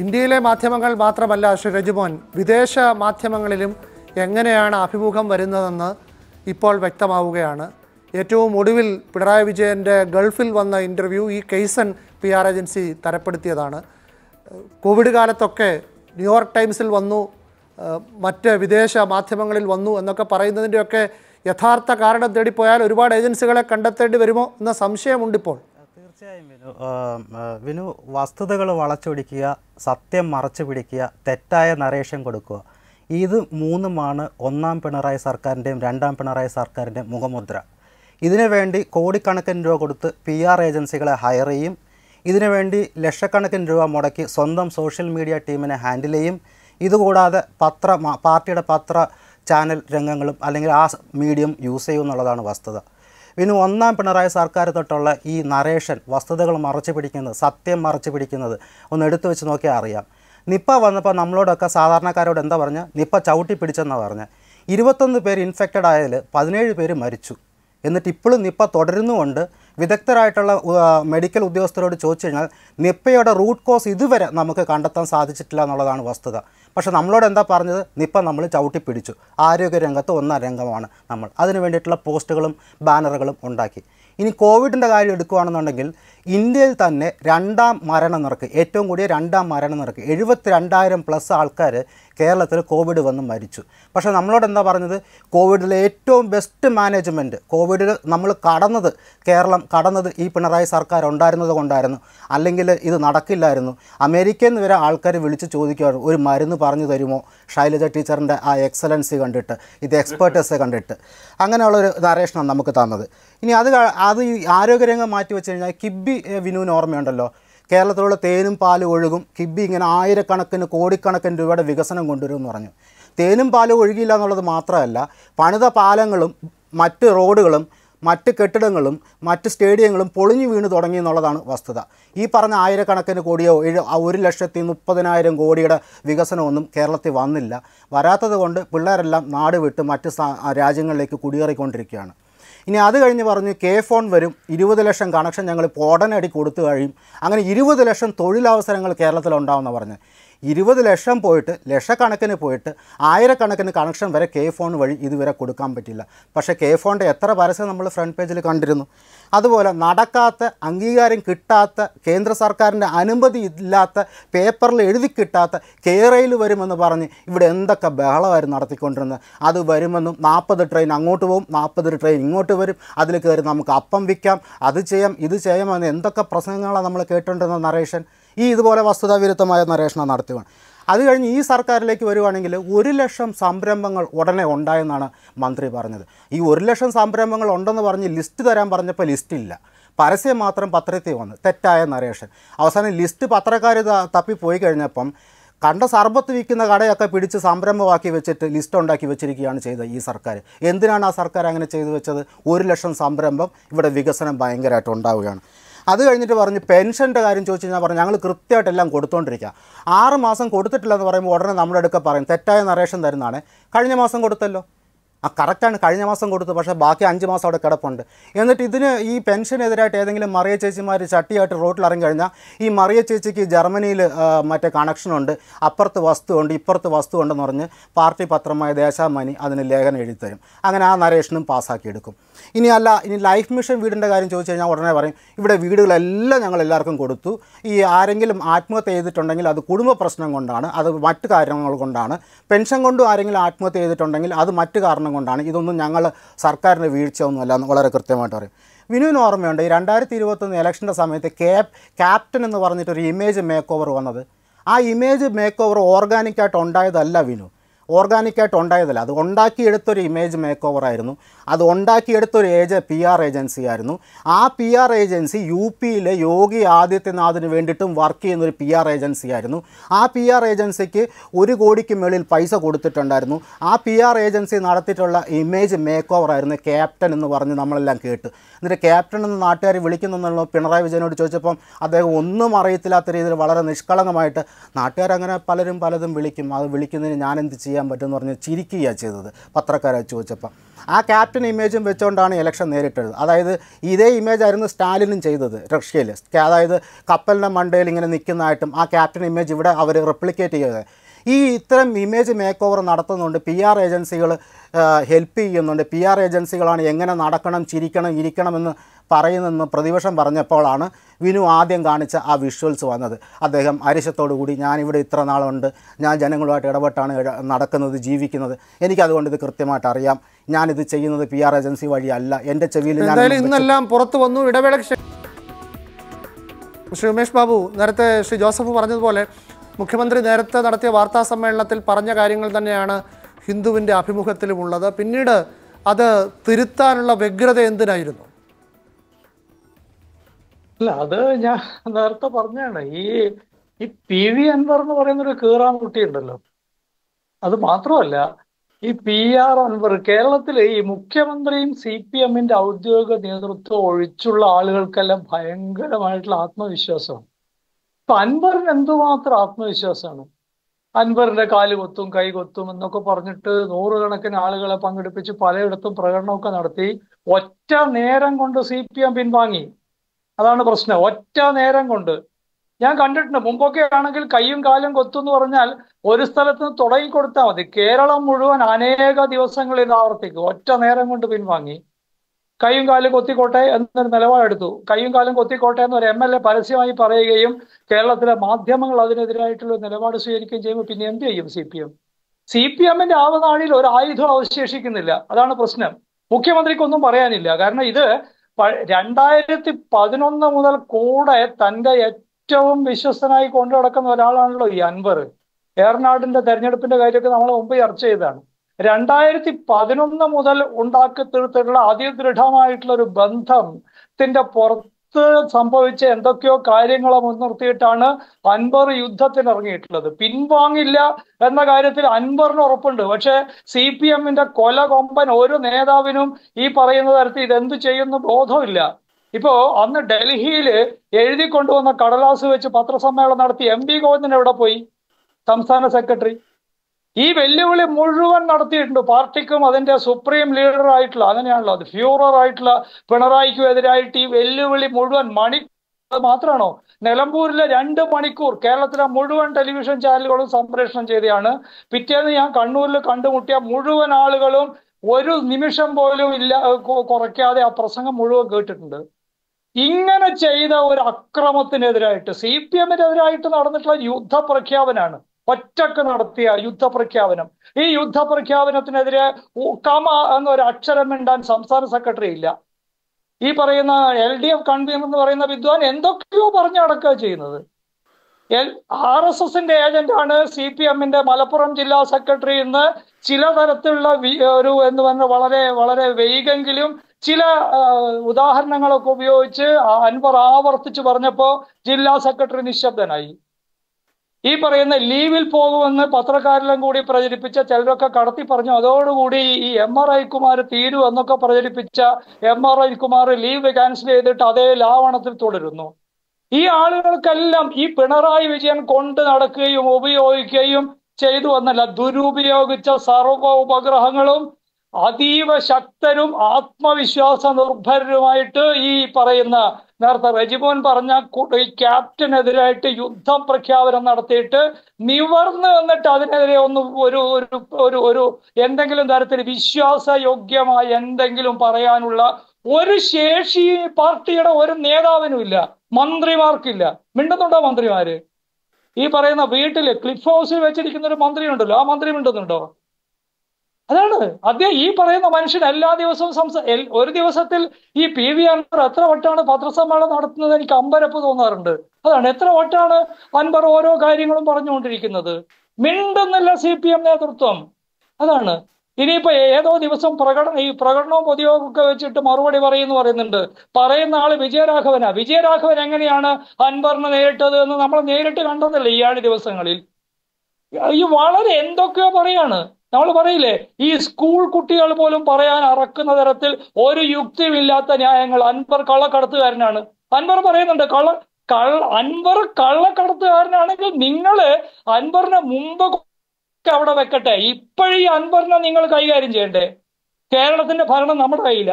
ഇന്ത്യയിലെ മാധ്യമങ്ങൾ മാത്രമല്ല ശ്രീ രജുമോൻ വിദേശ മാധ്യമങ്ങളിലും എങ്ങനെയാണ് അഭിമുഖം വരുന്നതെന്ന് ഇപ്പോൾ വ്യക്തമാവുകയാണ്. ഏറ്റവും ഒടുവിൽ പിണറായി വിജയന്റെ ഗൾഫിൽ വന്ന ഇന്റർവ്യൂ ഈ കെയ്സൺ പി ആർ ഏജൻസി തരപ്പെടുത്തിയതാണ്. കോവിഡ് കാലത്തൊക്കെ ന്യൂയോർക്ക് ടൈംസിൽ വന്നു മറ്റ് വിദേശ മാധ്യമങ്ങളിൽ വന്നു എന്നൊക്കെ പറയുന്നതിന്റെയൊക്കെ യഥാർത്ഥ കാരണം തേടിപ്പോയാൽ ഒരുപാട് ഏജൻസികളെ കണ്ടെത്തേണ്ടി വരുമോ എന്ന സംശയമുണ്ടിപ്പോൾ. തീർച്ചയായും വിനു. വിനു വസ്തുതകൾ വളച്ചൊടിക്കുക സത്യം മറച്ചു പിടിക്കുക തെറ്റായ നരേഷൻ കൊടുക്കുക. ഇത് മൂന്നുമാണ് ഒന്നാം പിണറായി സർക്കാരിന്റെയും രണ്ടാം പിണറായി സർക്കാരിന്റെയും മുഖമുദ്ര. ഇതിനു വേണ്ടി കോടിക്കണക്കിന് രൂപ കൊടുത്ത് പി ആർ ഏജൻസികളെ ഹയർ ചെയ്യും. ഇതിനുവേണ്ടി ലക്ഷക്കണക്കിന് രൂപ മുടക്കി സ്വന്തം സോഷ്യൽ മീഡിയ ടീമിനെ ഹാൻഡിൽ ചെയ്യും. ഇതുകൂടാതെ പത്ര പാർട്ടിയുടെ പത്ര ചാനൽ രംഗങ്ങളും അല്ലെങ്കിൽ ആ മീഡിയം യൂസ് ചെയ്യും എന്നുള്ളതാണ് വസ്തുത. പിന്നെ ഒന്നാം പിണറായി സർക്കാർ തൊട്ടുള്ള ഈ നരേഷൻ വസ്തുതകൾ മറച്ചു പിടിക്കുന്നത് സത്യം മറച്ചു പിടിക്കുന്നത് ഒന്ന് എടുത്തു വെച്ച് നോക്കിയാൽ അറിയാം. നിപ്പ വന്നപ്പോൾ നമ്മളോടൊക്കെ സാധാരണക്കാരോട് എന്താ പറഞ്ഞ? നിപ്പ ചവിട്ടി പിടിച്ചെന്നാണ് പറഞ്ഞത് ഇരുപത്തൊന്ന് പേര് ഇൻഫെക്റ്റഡ് ആയതിൽ പതിനേഴ് പേര് മരിച്ചു. എന്നിട്ട് ഇപ്പോഴും നിപ്പ തുടരുന്നുകൊണ്ട് വിദഗ്ധരായിട്ടുള്ള മെഡിക്കൽ ഉദ്യോഗസ്ഥരോട് ചോദിച്ചു കഴിഞ്ഞാൽ നിപ്പയുടെ റൂട്ട് കോസ് ഇതുവരെ നമുക്ക് കണ്ടെത്താൻ സാധിച്ചിട്ടില്ല എന്നുള്ളതാണ് വസ്തുത. പക്ഷേ നമ്മളോട് എന്താ പറഞ്ഞത്? നിപ്പ നമ്മൾ ചവിട്ടി പിടിച്ചു. ആരോഗ്യ രംഗത്ത് ഒന്നാം രംഗമാണ് നമ്മൾ. അതിന് വേണ്ടിയിട്ടുള്ള പോസ്റ്റുകളും ബാനറുകളും ഉണ്ടാക്കി. ഇനി കോവിഡിന്റെ കാര്യം എടുക്കുകയാണെന്നുണ്ടെങ്കിൽ ഇന്ത്യയിൽ തന്നെ രണ്ടാം മരണനിരക്ക് ഏറ്റവും കൂടിയ രണ്ടാം മരണനിരക്ക് എഴുപത്തി രണ്ടായിരം പ്ലസ് ആൾക്കാർ കേരളത്തിൽ കോവിഡ് വന്ന് മരിച്ചു. പക്ഷേ നമ്മളോട് എന്താ പറഞ്ഞത്? കോവിഡിലെ ഏറ്റവും ബെസ്റ്റ് മാനേജ്മെന്റ് കോവിഡിൽ നമ്മൾ കടന്നത് കേരളം കടന്നത് ഈ പിണറായി സർക്കാർ ഉണ്ടായിരുന്നത് കൊണ്ടായിരുന്നു. അല്ലെങ്കിൽ ഇത് നടക്കില്ലായിരുന്നു. അമേരിക്കയിൽ നിന്ന് വരെ ആൾക്കാർ വിളിച്ച് ചോദിക്കുമായിരുന്നു ഒരു മരുന്ന് പറഞ്ഞു തരുമോ? ശൈലജ ടീച്ചറിന്റെ ആ എക്സലൻസി കണ്ടിട്ട് ഇത് എക്സ്പേർട്ടേഴ്സ് കണ്ടിട്ട്. അങ്ങനെയുള്ളൊരു നരേഷനാണ് നമുക്ക് തന്നത്. ഇനി അത് അത് ആരോഗ്യരംഗം മാറ്റി വെച്ച് കഴിഞ്ഞാൽ കിബി ഏ, വിനുവിന് ഓർമ്മയുണ്ടല്ലോ. കേരളത്തിലുള്ള തേനും പാലും ഒഴുകും. കിബി ഇങ്ങനെ ആയിരക്കണക്കിന് കോടിക്കണക്കിന് രൂപയുടെ വികസനം കൊണ്ടുവരുമെന്ന് പറഞ്ഞു. തേനും പാലും ഒഴുകിയില്ല എന്നുള്ളത് മാത്രമല്ല പണിത പാലങ്ങളും മറ്റ് റോഡുകളും മറ്റ് കെട്ടിടങ്ങളും മറ്റ് സ്റ്റേഡിയങ്ങളും പൊളിഞ്ഞു വീണ് തുടങ്ങി എന്നുള്ളതാണ് വസ്തുത. ഈ പറഞ്ഞ ആയിരക്കണക്കിന് കോടിയോ ആ ഒരു ലക്ഷത്തി മുപ്പതിനായിരം കോടിയുടെ വികസനമൊന്നും കേരളത്തിൽ വന്നില്ല. വരാത്തത് കൊണ്ട് പിള്ളേരെല്ലാം നാട് വിട്ട് മറ്റ് രാജ്യങ്ങളിലേക്ക് കുടിയേറിക്കൊണ്ടിരിക്കുകയാണ്. ഇനി അത് കഴിഞ്ഞ് പറഞ്ഞു കെ ഫോൺ വരും ഇരുപത് ലക്ഷം കണക്ഷൻ ഞങ്ങൾ ഇപ്പോൾ ഉടനടി കൊടുത്തു കഴിയും. അങ്ങനെ ഇരുപത് ലക്ഷം തൊഴിലവസരങ്ങൾ കേരളത്തിലുണ്ടാവുമെന്ന് പറഞ്ഞു ഇരുപത് ലക്ഷം പോയിട്ട് ലക്ഷക്കണക്കിന് പോയിട്ട് ആയിരക്കണക്കിന് കണക്ഷൻ വരെ കെ ഫോൺ വഴി ഇതുവരെ കൊടുക്കാൻ പറ്റില്ല. പക്ഷേ കെ ഫോണിന്റെ എത്ര പരസ്യം നമ്മൾ ഫ്രണ്ട് പേജിൽ കണ്ടിരുന്നു. അതുപോലെ നടക്കാത്ത അംഗീകാരം കിട്ടാത്ത കേന്ദ്ര സർക്കാരിന്റെ അനുമതി ഇല്ലാത്ത പേപ്പറിൽ എഴുതി കിട്ടാത്ത കേരയിൽ വരുമെന്ന് പറഞ്ഞ് ഇവിടെ എന്തൊക്കെ ബഹളമായിരുന്നു നടത്തിക്കൊണ്ടിരുന്നത്. അത് വരുമെന്നും നാൽപ്പത് ട്രെയിൻ അങ്ങോട്ട് പോകും നാൽപ്പത് ട്രെയിൻ ഇങ്ങോട്ട് വരും. അതിൽ കയറി നമുക്ക് അപ്പം വിൽക്കാം അത് ചെയ്യാം ഇത് ചെയ്യാം ചെയ്യാമെന്ന് എന്തൊക്കെ പ്രസംഗങ്ങളാണ് നമ്മൾ കേട്ടുകൊണ്ടിരുന്നത് നരേഷൻ ഈ ഇതുപോലെ വസ്തുതാവിരുദ്ധമായ നരേഷണം നടത്തുകയാണ്. അത് കഴിഞ്ഞ് ഈ സർക്കാരിലേക്ക് വരുവാണെങ്കിൽ ഒരു ലക്ഷം സംരംഭങ്ങൾ ഉടനെ ഉണ്ടായെന്നാണ് മന്ത്രി പറഞ്ഞത്. ഈ ഒരു ലക്ഷം സംരംഭങ്ങൾ ഉണ്ടെന്ന് പറഞ്ഞ് ലിസ്റ്റ് തരാൻ പറഞ്ഞപ്പോൾ ലിസ്റ്റ് ഇല്ല പരസ്യം മാത്രം പത്രത്തിൽ വന്നു. തെറ്റായ നരേഷൻ. അവസാനം ലിസ്റ്റ് പത്രക്കാർ തപ്പിപ്പോയി കഴിഞ്ഞപ്പം കണ്ട സർബത്ത് വിൽക്കുന്ന കടയൊക്കെ പിടിച്ച് സംരംഭമാക്കി വെച്ചിട്ട് ലിസ്റ്റ് ഉണ്ടാക്കി വെച്ചിരിക്കുകയാണ് ചെയ്തത് ഈ സർക്കാർ. എന്തിനാണ് ആ സർക്കാർ അങ്ങനെ ചെയ്തു വെച്ചത്? ഒരു ലക്ഷം സംരംഭം ഇവിടെ വികസനം ഭയങ്കരമായിട്ട് ഉണ്ടാവുകയാണ്. അത് കഴിഞ്ഞിട്ട് പറഞ്ഞ് പെൻഷന്റെ കാര്യം ചോദിച്ചു കഴിഞ്ഞാൽ പറഞ്ഞു ഞങ്ങൾ കൃത്യമായിട്ട് എല്ലാം കൊടുത്തോണ്ടിരിക്കുക ആറ് മാസം കൊടുത്തിട്ടില്ല എന്ന് പറയുമ്പോൾ ഉടനെ നമ്മുടെ അടുക്ക പറയും തെറ്റായ നറേഷൻ തരുന്നതാണ്. കഴിഞ്ഞ മാസം കൊടുത്തല്ലോ. ആ കറക്റ്റാണ് കഴിഞ്ഞ മാസം കൊടുത്തു പക്ഷേ ബാക്കി അഞ്ച് മാസം അവിടെ കിടപ്പുണ്ട്. എന്നിട്ട് ഇതിന് ഈ പെൻഷനെതിരായിട്ട് ഏതെങ്കിലും മറിയ ചേച്ചിമാർ ചട്ടിയായിട്ട് റോട്ടിൽ ഇറങ്ങി കഴിഞ്ഞാൽ ഈ മറിയ ചേച്ചിക്ക് ജർമ്മനിയിൽ മറ്റേ കണക്ഷനുണ്ട് അപ്പുറത്ത് വസ്തുവുണ്ട് ഇപ്പുറത്ത് വസ്തു ഉണ്ടെന്ന് പറഞ്ഞ് പാർട്ടി പത്രമായ ദേശാമണി അതിന് ലേഖനം എഴുതി തരും അങ്ങനെ ആ നരേഷനും പാസ്സാക്കി എടുക്കും ഇനി അല്ല ഇനി ലൈഫ് മിഷൻ വീടിന്റെ കാര്യം ചോദിച്ചു കഴിഞ്ഞാൽ ഉടനെ പറയും. ഇവിടെ വീടുകളെല്ലാം ഞങ്ങൾ എല്ലാവർക്കും കൊടുത്തു. ഈ ആരെങ്കിലും ആത്മഹത്യ ചെയ്തിട്ടുണ്ടെങ്കിൽ അത് കുടുംബ പ്രശ്നം കൊണ്ടാണ് അത് മറ്റു കാര്യങ്ങൾ കൊണ്ടാണ്. പെൻഷൻ കൊണ്ടും ആരെങ്കിലും ആത്മഹത്യ ചെയ്തിട്ടുണ്ടെങ്കിൽ അത് മറ്റു കാരണം കൊണ്ടാണ്. ഇതൊന്നും ഞങ്ങൾ സർക്കാരിന്റെ വീഴ്ചയൊന്നുമല്ല എന്ന് വളരെ കൃത്യമായിട്ട് പറയും. വിനുവിന് ഓർമ്മയുണ്ട് ഈ രണ്ടായിരത്തി ഇരുപത്തൊന്ന് ഇലക്ഷന്റെ സമയത്ത് ക്യാപ് ക്യാപ്റ്റൻ എന്ന് പറഞ്ഞിട്ടൊരു ഇമേജ് മേക്ക് ഓവർ വന്നത്. ആ ഇമേജ് മേക്ക് ഓവർ ഓർഗാനിക്കായിട്ട് ഉണ്ടായതല്ല വിനു. ഓർഗാനിക്കായിട്ട് ഉണ്ടായതല്ല അത് ഉണ്ടാക്കിയെടുത്തൊരു ഇമേജ് മേക്ക് ഓവർ ആയിരുന്നു. അത് ഉണ്ടാക്കിയെടുത്തൊരു ഏജ് പി ആർ ഏജൻസി ആയിരുന്നു ആ പി ആർ ഏജൻസി യു പിയിലെ യോഗി ആദിത്യനാഥിന് വേണ്ടിയിട്ടും വർക്ക് ചെയ്യുന്ന ഒരു പി ആർ ഏജൻസി ആയിരുന്നു ആ പി ആർ ഏജൻസിക്ക് ഒരു കോടിക്ക് മേളിൽ പൈസ കൊടുത്തിട്ടുണ്ടായിരുന്നു. ആ പി ആർ ഏജൻസി നടത്തിയിട്ടുള്ള ഇമേജ് മേക്ക് ഓവർ ആയിരുന്നു ക്യാപ്റ്റൻ എന്ന് പറഞ്ഞ് നമ്മളെല്ലാം കേട്ട്. എന്നിട്ട് ക്യാപ്റ്റൻ എന്ന് നാട്ടുകാർ വിളിക്കുന്നുള്ളൂ പിണറായി വിജയനോട് ചോദിച്ചപ്പം അദ്ദേഹം ഒന്നും അറിയത്തില്ലാത്ത രീതിയിൽ വളരെ നിഷ്കളങ്കമായിട്ട് നാട്ടുകാരങ്ങനെ പലരും പലതും വിളിക്കും. അത് വിളിക്കുന്നതിന് ഞാൻ എന്ത് ചെയ്യാൻ പറ്റുമെന്ന് പറഞ്ഞ് ചിരിക്കുകയാണ് ചെയ്തത്. പത്രക്കാരെ ചോദിച്ചപ്പം. ആ ക്യാപ്റ്റൻ ഇമേജും വെച്ചുകൊണ്ടാണ് ഇലക്ഷൻ നേരിട്ടത്. അതായത് ഇതേ ഇമേജ് ആയിരുന്നു സ്റ്റാലിനും ചെയ്തത് റഷ്യയിൽ അതായത് കപ്പലിന്റെ മണ്ടയിൽ ഇങ്ങനെ നിൽക്കുന്നതായിട്ടും ആ ക്യാപ്റ്റൻ ഇമേജ് ഇവിടെ അവർ റെപ്ലിക്കേറ്റ് ചെയ്തത്. ഈ ഇത്തരം ഇമേജ് മേക്ക് ഓവർ നടത്തുന്നുണ്ട് പി ആർ ഏജൻസികൾ ഹെൽപ്പ് ചെയ്യുന്നുണ്ട്. പി ആർ ഏജൻസികളാണ് എങ്ങനെ നടക്കണം ചിരിക്കണം ഇരിക്കണമെന്ന് പറയുന്നെന്ന് പ്രതിപക്ഷം പറഞ്ഞപ്പോഴാണ് വിനു ആദ്യം കാണിച്ച ആ വിഷ്വൽസ് വന്നത്. അദ്ദേഹം അരിശത്തോടു കൂടി ഞാനിവിടെ ഇത്ര നാളുണ്ട്. ഞാൻ ജനങ്ങളുമായിട്ട് ഇടപെട്ടാണ് ഇട- നടക്കുന്നത് ജീവിക്കുന്നത്. എനിക്കതുകൊണ്ട് ഇത് കൃത്യമായിട്ട് അറിയാം. ഞാനിത് ചെയ്യുന്നത് പി ആർ ഏജൻസി വഴിയല്ല. എന്റെ ചെവിയിൽ ഞാൻ ഇന്നെല്ലാം പുറത്തു വന്നു. ഇടവേളയ്ക്ക് ശ്രീ ഉമേഷ് ബാബു നേരത്തെ ശ്രീ ജോസഫ് പറഞ്ഞതുപോലെ മുഖ്യമന്ത്രി നേരത്തെ നടത്തിയ വാർത്താ സമ്മേളനത്തിൽ പറഞ്ഞ കാര്യങ്ങൾ തന്നെയാണ് ഹിന്ദുവിന്റെ അഭിമുഖത്തിലുമുള്ളത്. പിന്നീട് അത് തിരുത്താനുള്ള വ്യഗ്രത എന്തിനായിരുന്നു? അല്ല അത് ഞാൻ നേരത്തെ പറഞ്ഞാണ്. ഈ ഈ പി വി അൻവർ എന്ന് പറയുന്ന ഒരു കുട്ടിയുണ്ടല്ലോ അത് മാത്രമല്ല ഈ പി ആർ അൻവർ കേരളത്തിലെ ഈ മുഖ്യമന്ത്രിയും സി പി എമ്മിന്റെ ഔദ്യോഗിക നേതൃത്വം ഒഴിച്ചുള്ള ആളുകൾക്കെല്ലാം ഭയങ്കരമായിട്ടുള്ള ആത്മവിശ്വാസമാണ്. ഇപ്പൊ അൻവറിന് എന്തുമാത്രം ആത്മവിശ്വാസമാണ്? അൻവറിന്റെ കാൽ കൊത്തും കൈ കൊത്തും എന്നൊക്കെ പറഞ്ഞിട്ട് നൂറുകണക്കിന് ആളുകളെ പങ്കെടുപ്പിച്ച് പലയിടത്തും പ്രകടനമൊക്കെ നടത്തി. ഒറ്റ നേരം കൊണ്ട് സി പി എം പിൻവാങ്ങി. അതാണ് പ്രശ്നം. ഒറ്റ നേരം കൊണ്ട്. ഞാൻ കണ്ടിട്ടുണ്ട്. മുമ്പൊക്കെ ആണെങ്കിൽ കൈയും കാലും കൊത്തും എന്ന് പറഞ്ഞാൽ ഒരു സ്ഥലത്ത് നിന്ന് തുടങ്ങി കൊടുത്താൽ മതി. കേരളം മുഴുവൻ അനേക ദിവസങ്ങളിൽ ആവർത്തിക്കും. ഒറ്റ നേരം കൊണ്ട് പിൻവാങ്ങി. കൈയും കാലും കൊത്തിക്കോട്ടെ എന്നൊരു നിലപാടെടുത്തു. കൈയും കാലും കൊത്തിക്കോട്ടെ എന്നൊരു എം എൽ എ പരസ്യമായി പറയുകയും കേരളത്തിലെ മാധ്യമങ്ങൾ അതിനെതിരായിട്ടുള്ള നിലപാട് സ്വീകരിക്കുകയും ചെയ്യുമ്പോൾ പിന്നെ എന്ത് ചെയ്യും C P M C P എമ്മിന്റെ ആവനാഴിയിൽ ഒരു ആയുധം അവശേഷിക്കുന്നില്ല. അതാണ് പ്രശ്നം. മുഖ്യമന്ത്രിക്കൊന്നും പറയാനില്ല. കാരണം ഇത് രണ്ടായിരത്തി പതിനൊന്ന് മുതൽ കൂടെ തന്റെ ഏറ്റവും വിശ്വസ്തനായി കൊണ്ടു നടക്കുന്ന ഒരാളാണല്ലോ ഈ അൻവർ. ഏർനാടിന്റെ തെരഞ്ഞെടുപ്പിന്റെ കാര്യമൊക്കെ നമ്മൾ മുമ്പ് ചർച്ച ചെയ്തതാണ്. രണ്ടായിരത്തി പതിനൊന്ന് മുതൽ ഉണ്ടാക്കി തീർത്തിട്ടുള്ള അതിദൃഢമായിട്ടുള്ള ഒരു ബന്ധത്തിന്റെ പുറത്ത് സംഭവിച്ച എന്തൊക്കെയോ കാര്യങ്ങളെ മുൻനിർത്തിയിട്ടാണ് അൻവർ യുദ്ധത്തിന് ഇറങ്ങിയിട്ടുള്ളത് പിൻവാങ്ങില്ല എന്ന കാര്യത്തിൽ അൻവറിന് ഉറപ്പുണ്ട്. പക്ഷെ സി പി എമ്മിന്റെ കൊല കൊമ്പൻ ഒരു നേതാവിനും ഈ പറയുന്ന തരത്തിൽ ഇതെന്ത് ചെയ്യുന്ന ബോധമില്ല ഇപ്പോ അന്ന് ഡൽഹിയിൽ എഴുതി കൊണ്ടുവന്ന കടലാസ് വെച്ച് പത്രസമ്മേളനം നടത്തി എം പി ഗോവിന്ദൻ എവിടെ പോയി? സംസ്ഥാന സെക്രട്ടറി. ഈ വെല്ലുവിളി മുഴുവൻ നടത്തിയിട്ടുണ്ട്. പാർട്ടിക്കും അതിന്റെ സുപ്രീം ലീഡർ ആയിട്ടുള്ള അങ്ങനെയാണല്ലോ അത് ഫ്യൂറർ ആയിട്ടുള്ള പിണറായിക്കും എതിരായിട്ട് ഈ വെല്ലുവിളി മുഴുവൻ മണി അത് മാത്രമാണോ? നിലമ്പൂരിലെ രണ്ട് മണിക്കൂർ കേരളത്തിലെ മുഴുവൻ ടെലിവിഷൻ ചാനലുകളും സംപ്രേഷണം ചെയ്തതാണ് പിറ്റേന്ന് ഞാൻ കണ്ണൂരിൽ കണ്ടുമുട്ടിയ മുഴുവൻ ആളുകളും ഒരു നിമിഷം പോലും ഇല്ല കുറയ്ക്കാതെ ആ പ്രസംഗം മുഴുവൻ കേട്ടിട്ടുണ്ട്. ഇങ്ങനെ ചെയ്ത ഒരു അക്രമത്തിനെതിരായിട്ട് സി പി എമ്മിനെതിരായിട്ട് നടന്നിട്ടുള്ള യുദ്ധപ്രഖ്യാപനാണ് ഒറ്റയ്ക്ക് നടത്തിയ യുദ്ധപ്രഖ്യാപനം. ഈ യുദ്ധപ്രഖ്യാപനത്തിനെതിരെ കമ എന്നൊരു അക്ഷരം മിണ്ടാൻ സംസ്ഥാന സെക്രട്ടറി ഇല്ല. ഈ പറയുന്ന എൽ ഡി എഫ് കൺവീനർ എന്ന് പറയുന്ന വിദ്വാൻ എന്തൊക്കെയോ പറഞ്ഞു നടക്കുക ചെയ്യുന്നത്. ആർ എസ് എസിന്റെ ഏജന്റ് ആണ് സി പി എമ്മിന്റെ മലപ്പുറം ജില്ലാ സെക്രട്ടറി എന്ന് ചില തരത്തിലുള്ള ഒരു എന്ന് പറഞ്ഞ വളരെ വളരെ വൈകെങ്കിലും ചില ഉദാഹരണങ്ങളൊക്കെ ഉപയോഗിച്ച് അൻവർ ആവർത്തിച്ച് പറഞ്ഞപ്പോ ജില്ലാ സെക്രട്ടറി നിശബ്ദനായി. ഈ പറയുന്ന ലീവിൽ പോകുമെന്ന് പത്രക്കാരെല്ലാം കൂടി പ്രചരിപ്പിച്ച ചിലരൊക്കെ കടത്തി പറഞ്ഞു അതോടുകൂടി ഈ എം ആർ ഐ കുമാർ തീരുമെന്നൊക്കെ പ്രചരിപ്പിച്ച എം ആർ ഐ കുമാർ ലീവ് ക്യാൻസൽ ചെയ്തിട്ട് അതേ ലാവണത്തിൽ തുടരുന്നു. ഈ ആളുകൾക്കെല്ലാം ഈ പിണറായി വിജയൻ കൊണ്ട് നടക്കുകയും ഉപയോഗിക്കുകയും ചെയ്തു എന്നല്ല ദുരുപയോഗിച്ച സർവ ഉപഗ്രഹങ്ങളും അതീവ ശക്തരും ആത്മവിശ്വാസ നിർഭരരുമായിട്ട് ഈ പറയുന്ന നേരത്തെ റജിമോൻ പറഞ്ഞ ഈ ക്യാപ്റ്റനെതിരായിട്ട് യുദ്ധ പ്രഖ്യാപനം നടത്തിയിട്ട് നിവർന്ന് വന്നിട്ട് അതിനെതിരെ ഒന്ന് ഒരു ഒരു ഒരു എന്തെങ്കിലും തരത്തിൽ വിശ്വാസയോഗ്യമായ എന്തെങ്കിലും പറയാനുള്ള ഒരു ശേഷി പാർട്ടിയുടെ ഒരു നേതാവിനും ഇല്ല മന്ത്രിമാർക്കില്ല. മിണ്ടുന്നുണ്ടോ മന്ത്രിമാര്? ഈ പറയുന്ന വീട്ടിൽ ക്ലിഫ് ഹൗസിൽ വെച്ചിരിക്കുന്ന ഒരു മന്ത്രി ഉണ്ടല്ലോ ആ മന്ത്രി മിണ്ടുന്നുണ്ടോ? അതാണ്. അദ്ദേഹം ഈ പറയുന്ന മനുഷ്യൻ എല്ലാ ദിവസവും സംസാ ഒരു ദിവസത്തിൽ ഈ പി വി അൻവർ എത്ര വട്ടാണ് പത്രസമ്മേളനം നടത്തുന്നത് എനിക്ക് അമ്പരപ്പ് തോന്നാറുണ്ട്. അതാണ്. എത്ര വട്ടാണ് അൻവർ ഓരോ കാര്യങ്ങളും പറഞ്ഞുകൊണ്ടിരിക്കുന്നത്? മിണ്ടുന്നില്ല സി പി എം നേതൃത്വം. അതാണ്. ഇനിയിപ്പോ ഏതോ ദിവസം പ്രകടനം ഈ പ്രകടനവും പൊതുയോഗമൊക്കെ വെച്ചിട്ട് മറുപടി പറയുന്നു പറയുന്നുണ്ട്. പറയുന്ന ആൾ വിജയരാഘവനാ. വിജയരാഘവൻ എങ്ങനെയാണ് അൻവറിനെ നേരിട്ടത് എന്ന് നമ്മൾ നേരിട്ട് കണ്ടതല്ലേ ഈ ആഴ് ദിവസങ്ങളിൽ ഈ വളരെ എന്തൊക്കെയോ പറയാണ്. നമ്മൾ പറയില്ലേ ഈ സ്കൂൾ കുട്ടികൾ പോലും പറയാൻ അറക്കുന്ന തരത്തിൽ ഒരു യുക്തിയുമില്ലാത്ത ന്യായങ്ങൾ അൻവർ കള്ളക്കടത്തുകാരനാണ്. അൻവർ പറയുന്നുണ്ട് കള്ള കള്ള അൻവർ കള്ളക്കടത്തുകാരനാണെങ്കിൽ നിങ്ങൾ അൻവറിനെ മുമ്പ് അവിടെ വെക്കട്ടെ. ഇപ്പോഴീ അൻവറിനെ നിങ്ങൾ കൈകാര്യം ചെയ്യണ്ടേ? കേരളത്തിന്റെ ഭരണം നമ്മുടെ കയ്യില.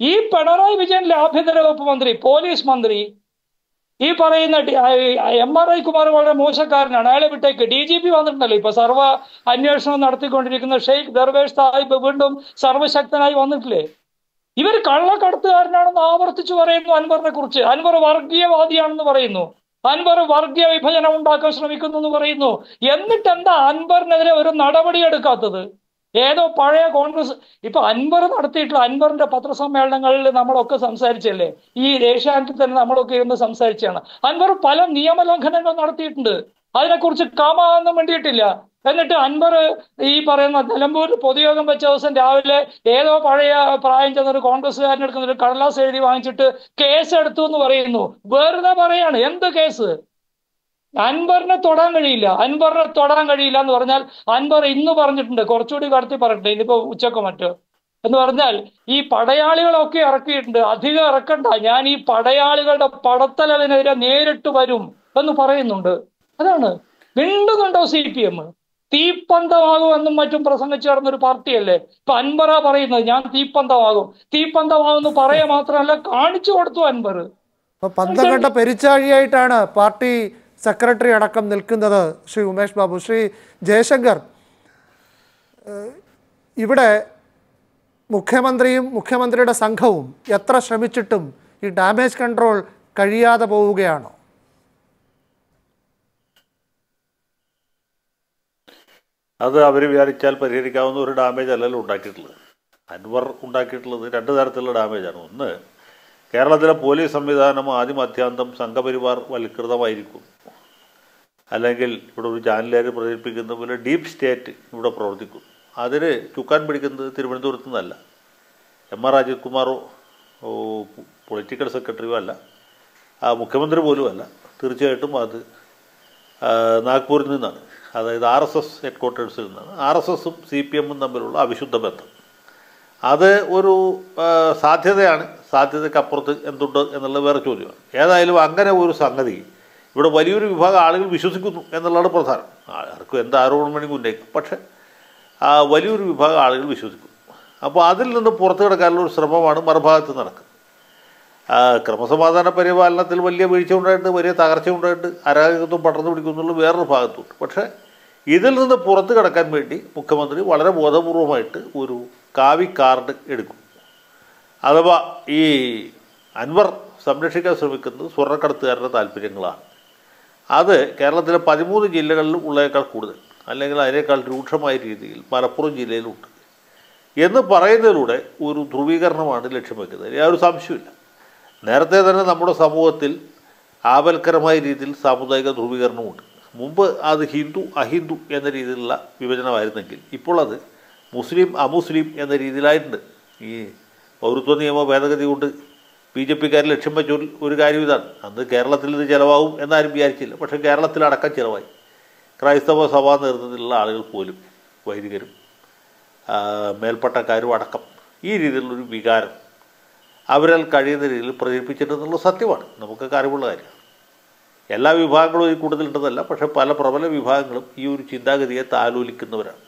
ഈ പിണറായി വിജയൻ ആഭ്യന്തര വകുപ്പ് മന്ത്രി പോലീസ് മന്ത്രി ഈ പറയുന്ന എം ആർ ഐ കുമാർ വളരെ മോശക്കാരനാണ്. അയാളെ വിട്ടേക്ക്. ഡി ജി പി വന്നിട്ടുണ്ടല്ലോ ഇപ്പൊ. സർവ അന്വേഷണം നടത്തിക്കൊണ്ടിരിക്കുന്ന ഷെയ്ഖ് ദർവേഷ് സാഹിബ് വീണ്ടും സർവശക്തനായി വന്നിട്ടില്ലേ? ഇവർ കള്ളക്കടത്തുകാരനാണെന്ന് ആവർത്തിച്ചു പറയുന്നു അൻവറിനെ കുറിച്ച്. അൻവർ വർഗീയവാദിയാണെന്ന് പറയുന്നു. അൻവർ വർഗീയ വിഭജനം ഉണ്ടാക്കാൻ ശ്രമിക്കുന്നു എന്ന് പറയുന്നു. എന്നിട്ട് എന്താ അൻവറിനെതിരെ ഒരു നടപടി എടുക്കാത്തത്? ഏതോ പഴയ കോൺഗ്രസ് ഇപ്പൊ അൻവർ നടത്തിയിട്ടുള്ള അൻവറിന്റെ പത്രസമ്മേളനങ്ങളിൽ നമ്മളൊക്കെ സംസാരിച്ചല്ലേ? ഈ ഏഷ്യാനെറ്റിൽ തന്നെ നമ്മളൊക്കെ ഇരുന്ന് സംസാരിച്ചാണ് അൻവർ പല നിയമലംഘനങ്ങൾ നടത്തിയിട്ടുണ്ട്. അതിനെക്കുറിച്ച് കാമാകാൻ വേണ്ടിയിട്ടില്ല എന്നിട്ട് അൻവർ ഈ പറയുന്ന നിലമ്പൂർ പൊതുയോഗം വെച്ച ദിവസം രാവിലെ ഏതോ പഴയ പ്രായം ചെന്ന ഒരു കോൺഗ്രസ്സുകാരൻ എടുക്കുന്ന ഒരു കടലാസ് എഴുതി വാങ്ങിച്ചിട്ട് കേസ് എടുത്തു എന്ന് പറയുന്നു. വെറുതെ പറയാണ്. എന്ത് കേസ്? അൻവറിനെ തൊടാൻ കഴിയില്ല. അൻവറിനെ തൊടാൻ കഴിയില്ല എന്ന് പറഞ്ഞാൽ അൻവർ ഇന്ന് പറഞ്ഞിട്ടുണ്ട് കുറച്ചുകൂടി കടത്തി പറഞ്ഞിട്ടുണ്ട് ഇനിയിപ്പോ ഉച്ചയ്ക്ക് മറ്റോ എന്ന് പറഞ്ഞാൽ ഈ പടയാളികളൊക്കെ ഇറക്കിയിട്ടുണ്ട്. അധികം ഇറക്കണ്ട. ഞാൻ ഈ പടയാളികളുടെ പടത്തലവിനെതിരെ നേരിട്ട് വരും എന്ന് പറയുന്നുണ്ട്. അതാണ്. മിണ്ടുന്നുണ്ടോ സി പി എം? തീപ്പന്തമാകുമെന്നും മറ്റും പ്രസംഗിച്ചു നടന്ന ഒരു പാർട്ടിയല്ലേ? ഇപ്പൊ അൻവറ പറയുന്നത് ഞാൻ തീപ്പന്തമാകും. തീപ്പന്തമാകുമെന്ന് പറയാൻ മാത്രമല്ല കാണിച്ചു കൊടുത്തു അൻവർ. പന്തം കണ്ട പെരിച്ചാഴിയായിട്ടാണ് പാർട്ടി സെക്രട്ടറി അടക്കം നിൽക്കുന്നത് ശ്രീ ഉമേഷ് ബാബു. ശ്രീ ജയശങ്കർ ഇവിടെ മുഖ്യമന്ത്രിയും മുഖ്യമന്ത്രിയുടെ സംഘവും എത്ര ശ്രമിച്ചിട്ടും ഈ ഡാമേജ് കൺട്രോൾ കഴിയാതെ പോവുകയാണോ? അത് അവർ വിചാരിച്ചാൽ പരിഹരിക്കാവുന്ന ഒരു ഡാമേജ് അല്ലല്ലോ ഉണ്ടാക്കിയിട്ടുള്ളത്. അൻവർ ഉണ്ടാക്കിയിട്ടുള്ളത് രണ്ട് തരത്തിലുള്ള ഡാമേജാണ്. ഒന്ന് കേരളത്തിലെ പോലീസ് സംവിധാനം ആദ്യം അത്യാന്തം സംഘപരിവാർ വൽകൃതമായിരിക്കും. അല്ലെങ്കിൽ ഇവിടെ ഒരു ചാനലുകാർ പ്രചരിപ്പിക്കുന്ന പോലെ ഡീപ്പ് സ്റ്റേറ്റ് ഇവിടെ പ്രവർത്തിക്കും. അതിന് ചുക്കാൻ പിടിക്കുന്നത് തിരുവനന്തപുരത്ത് നിന്നല്ല. എം ആർ രാജീവ് കുമാറോ പൊളിറ്റിക്കൽ സെക്രട്ടറിയോ അല്ല. ആ മുഖ്യമന്ത്രി പോലും അല്ല. തീർച്ചയായിട്ടും അത് നാഗ്പൂരിൽ നിന്നാണ്. അതായത് ആർ എസ് എസ് ഹെഡ് ക്വാർട്ടേഴ്സിൽ നിന്നാണ്. ആർ എസ് എസും സി പി എമ്മും തമ്മിലുള്ള അവിശുദ്ധ ബന്ധം. അത് ഒരു സാധ്യതയാണ്. സാധ്യതയ്ക്കപ്പുറത്ത് എന്തുണ്ട് എന്നുള്ളത് വേറെ ചോദ്യമാണ്. ഏതായാലും അങ്ങനെ ഒരു സംഗതി ഇവിടെ വലിയൊരു വിഭാഗം ആളുകൾ വിശ്വസിക്കുന്നു എന്നുള്ളതാണ് പ്രധാനം. ആർക്കും എന്ത് ആരോപണം വേണമെങ്കിൽ ഉന്നയിക്കാം. പക്ഷേ വലിയൊരു വിഭാഗം ആളുകൾ വിശ്വസിക്കുന്നു. അപ്പോൾ അതിൽ നിന്ന് പുറത്തു കിടക്കാനുള്ള ഒരു ശ്രമമാണ് മറുഭാഗത്ത് നടക്കുന്നത്. ക്രമസമാധാന പരിപാലനത്തിൽ വലിയ വീഴ്ച ഉണ്ടായിട്ടുണ്ട് വലിയ തകർച്ച ഉണ്ടായിട്ട് അരാജകത്വം പടർന്നു പിടിക്കുന്നുള്ള വേറൊരു ഭാഗത്തുണ്ട്. പക്ഷേ ഇതിൽ നിന്ന് പുറത്തു കിടക്കാൻ വേണ്ടി മുഖ്യമന്ത്രി വളരെ ബോധപൂർവമായിട്ട് ഒരു കാവി കാർഡ് എടുക്കും. അഥവാ ഈ അൻവർ സംരക്ഷിക്കാൻ ശ്രമിക്കുന്നത് സ്വർണക്കടത്തുകാരുടെ താല്പര്യങ്ങളാണ്. അത് കേരളത്തിലെ പതിമൂന്ന് ജില്ലകളിൽ ഉള്ളതിനേക്കാൾ കൂടുതൽ അല്ലെങ്കിൽ അതിനേക്കാൾ രൂക്ഷമായ രീതിയിൽ മലപ്പുറം ജില്ലയിലുണ്ട്. എന്ന് പറയുന്നതിലൂടെ ഒരു ധ്രുവീകരണമാണ് ലക്ഷ്യം വെക്കുന്നത്. യാതൊരു സംശയമില്ല നേരത്തെ തന്നെ നമ്മുടെ സമൂഹത്തിൽ ആപൽക്കരമായ രീതിയിൽ സാമുദായിക ധ്രുവീകരണമുണ്ട് മുമ്പ് അത് ഹിന്ദു അഹിന്ദു എന്ന രീതിയിലുള്ള വിഭജനമായിരുന്നെങ്കിൽ ഇപ്പോൾ അത് മുസ്ലിം അമുസ്ലിം എന്ന രീതിയിലായിട്ടുണ്ട്. ഈ പൗരത്വ നിയമ ഭേദഗതി കൊണ്ട് ബി ജെ പിക്കാർ ലക്ഷ്യം വെച്ച ഒരു കാര്യം ഇതാണ്. അന്ന് കേരളത്തിൽ ഇത് ചിലവാകും എന്നാരും വിചാരിച്ചില്ല. പക്ഷേ കേരളത്തിലടക്കം ചിലവായി. ക്രൈസ്തവ സഭാ നേതൃത്വത്തിലുള്ള ആളുകൾ പോലും വൈദികരും മേൽപ്പട്ടക്കാരും അടക്കം ഈ രീതിയിലുള്ളൊരു വികാരം അവരാൽ കഴിയുന്ന രീതിയിൽ പ്രചരിപ്പിച്ചിട്ടുണ്ടെന്നുള്ള സത്യമാണ്. നമുക്കൊക്കെ അറിവുള്ള കാര്യമാണ്. എല്ലാ വിഭാഗങ്ങളും ഈ കൂടുതലുണ്ടെന്നല്ല പക്ഷേ പല പ്രബല വിഭാഗങ്ങളും ഈ ഒരു ചിന്താഗതിയെ താലോലിക്കുന്നവരാണ്.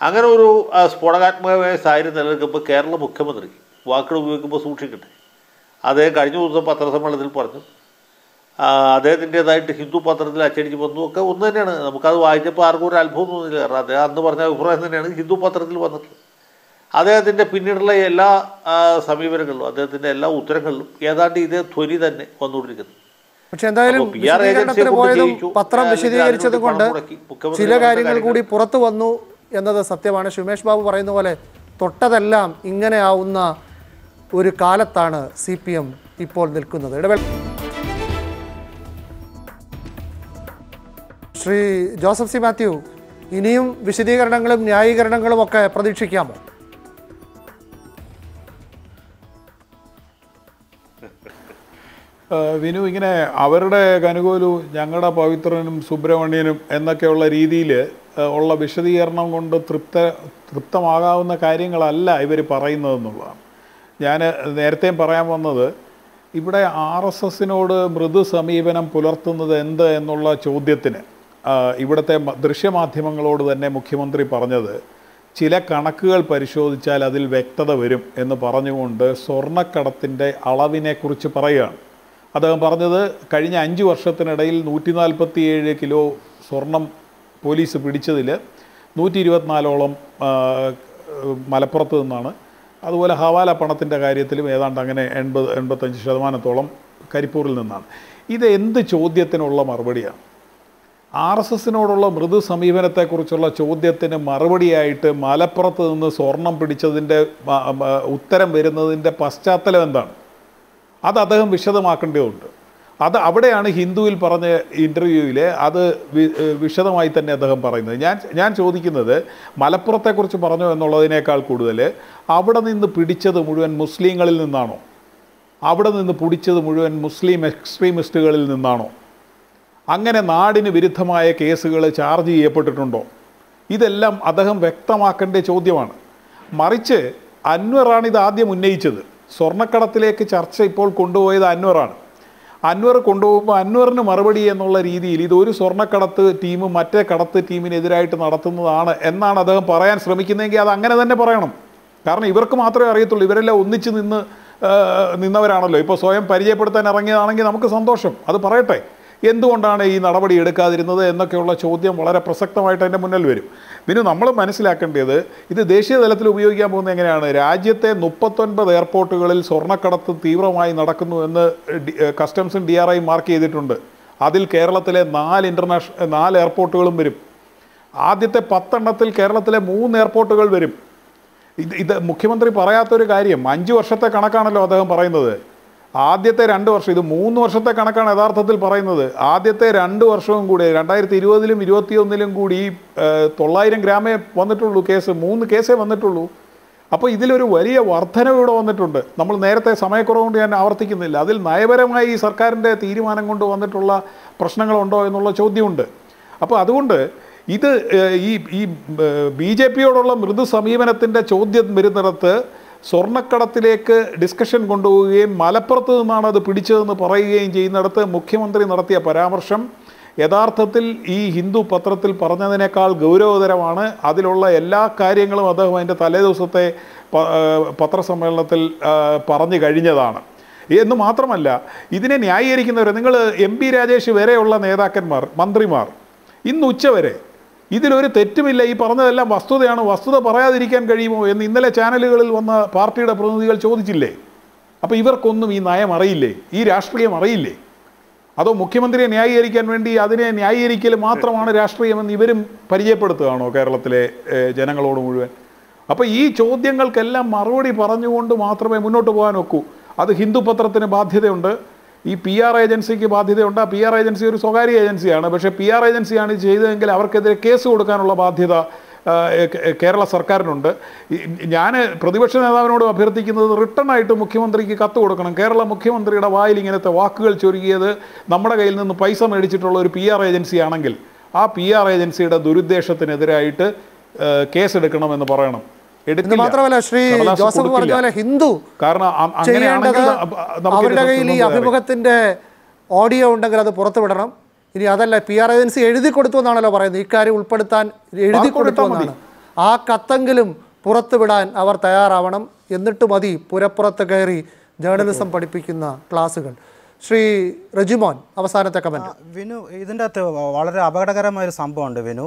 അങ്ങനെ ഒരു സ്ഫോടകാത്മകമായ സാഹചര്യം നിലനിൽക്കുമ്പോൾ കേരള മുഖ്യമന്ത്രി വാക്കുകൾ ഉപയോഗിക്കുമ്പോൾ സൂക്ഷിക്കട്ടെ. അദ്ദേഹം കഴിഞ്ഞ ദിവസം പത്രസമ്മേളനത്തിൽ പറഞ്ഞു അദ്ദേഹത്തിന്റെതായിട്ട് ഹിന്ദു പത്രത്തിൽ അച്ചടിച്ച് വന്നു ഒക്കെ ഒന്ന് തന്നെയാണ്. നമുക്കത് വായിച്ചപ്പോൾ ആർക്കും ഒരു അത്ഭുതം തോന്നില്ല കാരണം അദ്ദേഹം അന്ന് പറഞ്ഞ അഭിപ്രായം തന്നെയാണ് ഹിന്ദു പത്രത്തിൽ വന്നിട്ടുള്ളത്. അദ്ദേഹത്തിന്റെ പിന്നീടുള്ള എല്ലാ സമീപനങ്ങളിലും അദ്ദേഹത്തിന്റെ എല്ലാ ഉത്തരങ്ങളിലും ഏതാണ്ട് ഇതേ ധ്വനി തന്നെ വന്നുകൊണ്ടിരിക്കുന്നു. പക്ഷെ എന്തായാലും വിശദീകരണത്തിന് പോയതും പത്രം വിശദീകരിച്ചതും കൊണ്ട് ചില കാര്യങ്ങൾ കൂടി പുറത്തു വന്നു എന്നത് സത്യമാണ്. സുമേഷ് ബാബു പറയുന്ന പോലെ തൊട്ടതെല്ലാം ഇങ്ങനെ ആവുന്ന ഒരു കാലത്താണ് സി പി എം ഇപ്പോൾ നിൽക്കുന്നത്. ഇടവേള ശ്രീ ജോസഫ് സി മാത്യു ഇനിയും വിശദീകരണങ്ങളും ന്യായീകരണങ്ങളും ഒക്കെ പ്രതീക്ഷിക്കാമോ? വിനു ഇങ്ങനെ അവരുടെ കനുകോലു ഞങ്ങളുടെ പവിത്രനും സുബ്രഹ്മണ്യനും എന്നൊക്കെയുള്ള രീതിയിൽ ഉള്ള വിശദീകരണം കൊണ്ട് തൃപ്ത തൃപ്തമാകാവുന്ന കാര്യങ്ങളല്ല ഇവർ പറയുന്നതെന്നുള്ളതാണ്. ഞാൻ നേരത്തെയും പറയാൻ വന്നത് ഇവിടെ ആർ എസ് എസിനോട് മൃദു സമീപനം പുലർത്തുന്നത് എന്ത് എന്നുള്ള ചോദ്യത്തിന് ഇവിടുത്തെ ദൃശ്യമാധ്യമങ്ങളോട് തന്നെ മുഖ്യമന്ത്രി പറഞ്ഞത് ചില കണക്കുകൾ പരിശോധിച്ചാൽ അതിൽ വ്യക്തത വരും എന്ന് പറഞ്ഞുകൊണ്ട് സ്വർണക്കടത്തിന്റെ അളവിനെക്കുറിച്ച് പറയുകയാണ്. അദ്ദേഹം പറഞ്ഞത് കഴിഞ്ഞ അഞ്ച് വർഷത്തിനിടയിൽ നൂറ്റി നാൽപ്പത്തിയേഴ് കിലോ സ്വർണം പോലീസ് പിടിച്ചതിൽ നൂറ്റി ഇരുപത്തിനാലോളം മലപ്പുറത്ത് നിന്നാണ്. അതുപോലെ ഹവാല പണത്തിന്റെ കാര്യത്തിലും ഏതാണ്ട് അങ്ങനെ എൺപത് എൺപത്തഞ്ച് ശതമാനത്തോളം കരിപ്പൂരിൽ നിന്നാണ്. ഇത് എന്ത് ചോദ്യത്തിനുള്ള മറുപടിയാണ്? ആർ എസ് എസിനോടുള്ള മൃദു സമീപനത്തെക്കുറിച്ചുള്ള ചോദ്യത്തിന് മറുപടിയായിട്ട് മലപ്പുറത്ത് നിന്ന് സ്വർണം പിടിച്ചതിന്റെ ഉത്തരം വരുന്നതിന്റെ പശ്ചാത്തലം എന്താണ്? അത് അദ്ദേഹം വിശദമാക്കേണ്ടതുണ്ട്. അത് അവിടെയാണ് ഹിന്ദുവിൽ പറഞ്ഞ ഇന്റർവ്യൂവിൽ അത് വിശദമായി തന്നെ അദ്ദേഹം പറയുന്നത്. ഞാൻ ഞാൻ ചോദിക്കുന്നത് മലപ്പുറത്തെക്കുറിച്ച് പറഞ്ഞു എന്നുള്ളതിനേക്കാൾ കൂടുതൽ അവിടെ നിന്ന് പിടിച്ചത് മുഴുവൻ മുസ്ലിങ്ങളിൽ നിന്നാണോ? അവിടെ നിന്ന് പിടിച്ചത് മുഴുവൻ മുസ്ലിം എക്സ്ട്രീമിസ്റ്റുകളിൽ നിന്നാണോ? അങ്ങനെ നാടിന് വിരുദ്ധമായ കേസുകൾ ചാർജ് ചെയ്യപ്പെട്ടിട്ടുണ്ടോ? ഇതെല്ലാം അദ്ദേഹം വ്യക്തമാക്കേണ്ട ചോദ്യമാണ്. മറിച്ച് അൻവറാണ് ഇത് ആദ്യം ഉന്നയിച്ചത്. സ്വർണക്കടത്തിലേക്ക് ചർച്ച ഇപ്പോൾ കൊണ്ടുപോയത് അൻവറാണ്. അൻവർ കൊണ്ടുപോകുമ്പോൾ അൻവറിന് മറുപടി എന്നുള്ള രീതിയിൽ ഇതൊരു സ്വർണക്കടത്ത് ടീം മറ്റേ കടത്ത് ടീമിനെതിരായിട്ട് നടത്തുന്നതാണ് എന്നാണ് അദ്ദേഹം പറയാൻ ശ്രമിക്കുന്നതെങ്കിൽ അത് അങ്ങനെ തന്നെ പറയണം. കാരണം ഇവർക്ക് മാത്രമേ അറിയത്തുള്ളൂ. ഇവരെല്ലാം ഒന്നിച്ച് നിന്ന് നിന്നവരാണല്ലോ. ഇപ്പോൾ സ്വയം പരിചയപ്പെടുത്താൻ ഇറങ്ങിയതാണെങ്കിൽ നമുക്ക് സന്തോഷം. അത് പറയട്ടെ. എന്തുകൊണ്ടാണ് ഈ നടപടി എടുക്കാതിരുന്നത് എന്നൊക്കെയുള്ള ചോദ്യം വളരെ പ്രസക്തമായിട്ട് എന്റെ മുന്നിൽ വരും. പിന്നെ നമ്മൾ മനസ്സിലാക്കേണ്ടത് ഇത് ദേശീയ തലത്തിൽ ഉപയോഗിക്കാൻ പോകുന്നത് എങ്ങനെയാണ്? രാജ്യത്തെ മുപ്പത്തൊൻപത് എയർപോർട്ടുകളിൽ സ്വർണക്കടത്ത് തീവ്രമായി നടക്കുന്നു എന്ന് കസ്റ്റംസും ഡി ആർ ഐ മാർക്ക് ചെയ്തിട്ടുണ്ട്. അതിൽ കേരളത്തിലെ നാല് ഇന്റർനാഷണൽ നാല് എയർപോർട്ടുകളും വരും. ആദ്യത്തെ പത്തെണ്ണത്തിൽ കേരളത്തിലെ മൂന്ന് എയർപോർട്ടുകൾ വരും. ഇത് ഇത് മുഖ്യമന്ത്രി പറയാത്തൊരു കാര്യം അഞ്ച് വർഷത്തെ കണക്കാണല്ലോ അദ്ദേഹം പറയുന്നത്. ആദ്യത്തെ രണ്ട് വർഷം ഇത് മൂന്ന് വർഷത്തെ കണക്കാണ് യഥാർത്ഥത്തിൽ പറയുന്നത്. ആദ്യത്തെ രണ്ട് വർഷവും കൂടി രണ്ടായിരത്തി ഇരുപതിലും ഇരുപത്തിയൊന്നിലും കൂടി തൊള്ളായിരം ഗ്രാമേ വന്നിട്ടുള്ളൂ കേസ് മൂന്ന് കേസേ വന്നിട്ടുള്ളൂ. അപ്പോൾ ഇതിലൊരു വലിയ വർധനവ് ഇവിടെ വന്നിട്ടുണ്ട്. നമ്മൾ നേരത്തെ സമയക്കുറവുകൊണ്ട് ഞാൻ ആവർത്തിക്കുന്നില്ല. അതിൽ നയപരമായി ഈ സർക്കാരിന്റെ തീരുമാനം കൊണ്ട് വന്നിട്ടുള്ള പ്രശ്നങ്ങളുണ്ടോ എന്നുള്ള ചോദ്യമുണ്ട്. അപ്പോൾ അതുകൊണ്ട് ഇത് ഈ ഈ ബി ജെ പിയോടുള്ള മൃദു സമീപനത്തിന്റെ ചോദ്യം വരുന്നിടത്ത് സ്വർണക്കടത്തിലേക്ക് ഡിസ്കഷൻ കൊണ്ടുപോവുകയും മലപ്പുറത്ത് നിന്നാണ് അത് പിടിച്ചതെന്ന് പറയുകയും ചെയ്യുന്നിടത്ത് മുഖ്യമന്ത്രി നടത്തിയ പരാമർശം യഥാർത്ഥത്തിൽ ഈ ഹിന്ദു പത്രത്തിൽ പറഞ്ഞതിനേക്കാൾ ഗൗരവതരമാണ്. അതിലുള്ള എല്ലാ കാര്യങ്ങളും അദ്ദേഹം അതിന്റെ തലേദിവസത്തെ പത്രസമ്മേളനത്തിൽ പറഞ്ഞു കഴിഞ്ഞതാണ്. എന്ന് മാത്രമല്ല ഇതിനെ ന്യായീകരിക്കുന്നവർ നിങ്ങൾ എം പി രാജേഷ് വരെയുള്ള നേതാക്കന്മാർ മന്ത്രിമാർ ഇന്ന് ഉച്ചവരെ ഇതിലൊരു തെറ്റുമില്ല. ഈ പറഞ്ഞതെല്ലാം വസ്തുതയാണ്. വസ്തുത പറയാതിരിക്കാൻ കഴിയുമോ എന്ന് ഇന്നലെ ചാനലുകളിൽ വന്ന പാർട്ടിയുടെ പ്രതിനിധികൾ ചോദിച്ചില്ലേ? അപ്പോൾ ഇവർക്കൊന്നും ഈ നയം അറിയില്ലേ? ഈ രാഷ്ട്രീയം അറിയില്ലേ? അതോ മുഖ്യമന്ത്രിയെ ന്യായീകരിക്കാൻ വേണ്ടി അതിനെ ന്യായീകരിക്കൽ മാത്രമാണ് രാഷ്ട്രീയമെന്ന് ഇവരും പരിചയപ്പെടുത്തുകയാണോ കേരളത്തിലെ ജനങ്ങളോട് മുഴുവൻ? അപ്പോൾ ഈ ചോദ്യങ്ങൾക്കെല്ലാം മറുപടി പറഞ്ഞുകൊണ്ട് മാത്രമേ മുന്നോട്ട് പോകാൻ ഒക്കൂ. അത് ഹിന്ദു പത്രത്തിന് ബാധ്യതയുണ്ട്. ഈ പി ആർ ഏജൻസിക്ക് ബാധ്യതയുണ്ട്. ആ പി ആർ ഏജൻസി ഒരു സ്വകാര്യ ഏജൻസിയാണ്. പക്ഷേ പി ആർ ഏജൻസിയാണ് ചെയ്തതെങ്കിൽ അവർക്കെതിരെ കേസ് കൊടുക്കാനുള്ള ബാധ്യത കേരള സർക്കാരിനുണ്ട്. ഞാൻ പ്രതിപക്ഷ നേതാവിനോട് അഭ്യർത്ഥിക്കുന്നത് റിട്ടേൺ ആയിട്ട് മുഖ്യമന്ത്രിക്ക് കത്ത് കൊടുക്കണം. കേരള മുഖ്യമന്ത്രിയുടെ വായിൽ ഇങ്ങനത്തെ വാക്കുകൾ ചൊരുകിയത് നമ്മുടെ കയ്യിൽ നിന്ന് പൈസ മേടിച്ചിട്ടുള്ള ഒരു പി ആർ ഏജൻസി ആണെങ്കിൽ ആ പി ആർ ഏജൻസിയുടെ ദുരുദ്ദേശത്തിനെതിരായിട്ട് കേസെടുക്കണമെന്ന് പറയണം. എടുക്കില്ല. മാത്രമല്ല ശ്രീ ജോസഫ് പറഞ്ഞ പോലെ ഹിന്ദു കാരണം ചെയ്യേണ്ടത് അവരുടെ കയ്യിൽ ഈ അഭിമുഖത്തിന്റെ ഓഡിയോ ഉണ്ടെങ്കിൽ അത് പുറത്തുവിടണം ഇനി അതല്ല പി ആർ ഏജൻസി എഴുതി കൊടുത്തു എന്നാണല്ലോ പറയുന്നത്. ഇക്കാര്യം ഉൾപ്പെടുത്താൻ എഴുതി കൊടുത്തു എന്നാണ്. ആ കത്തെങ്കിലും പുറത്തുവിടാൻ അവർ തയ്യാറാവണം. എന്നിട്ട് മതി പുരപ്പുറത്ത് കയറി ജേർണലിസം പഠിപ്പിക്കുന്ന ക്ലാസ്സുകൾ. ശ്രീ റജിമോൻ അവസാനത്തെ കമന്റ് വിനു ഇതിന്റെ അകത്ത് വളരെ അപകടകരമായ ഒരു സംഭവമുണ്ട് വിനു.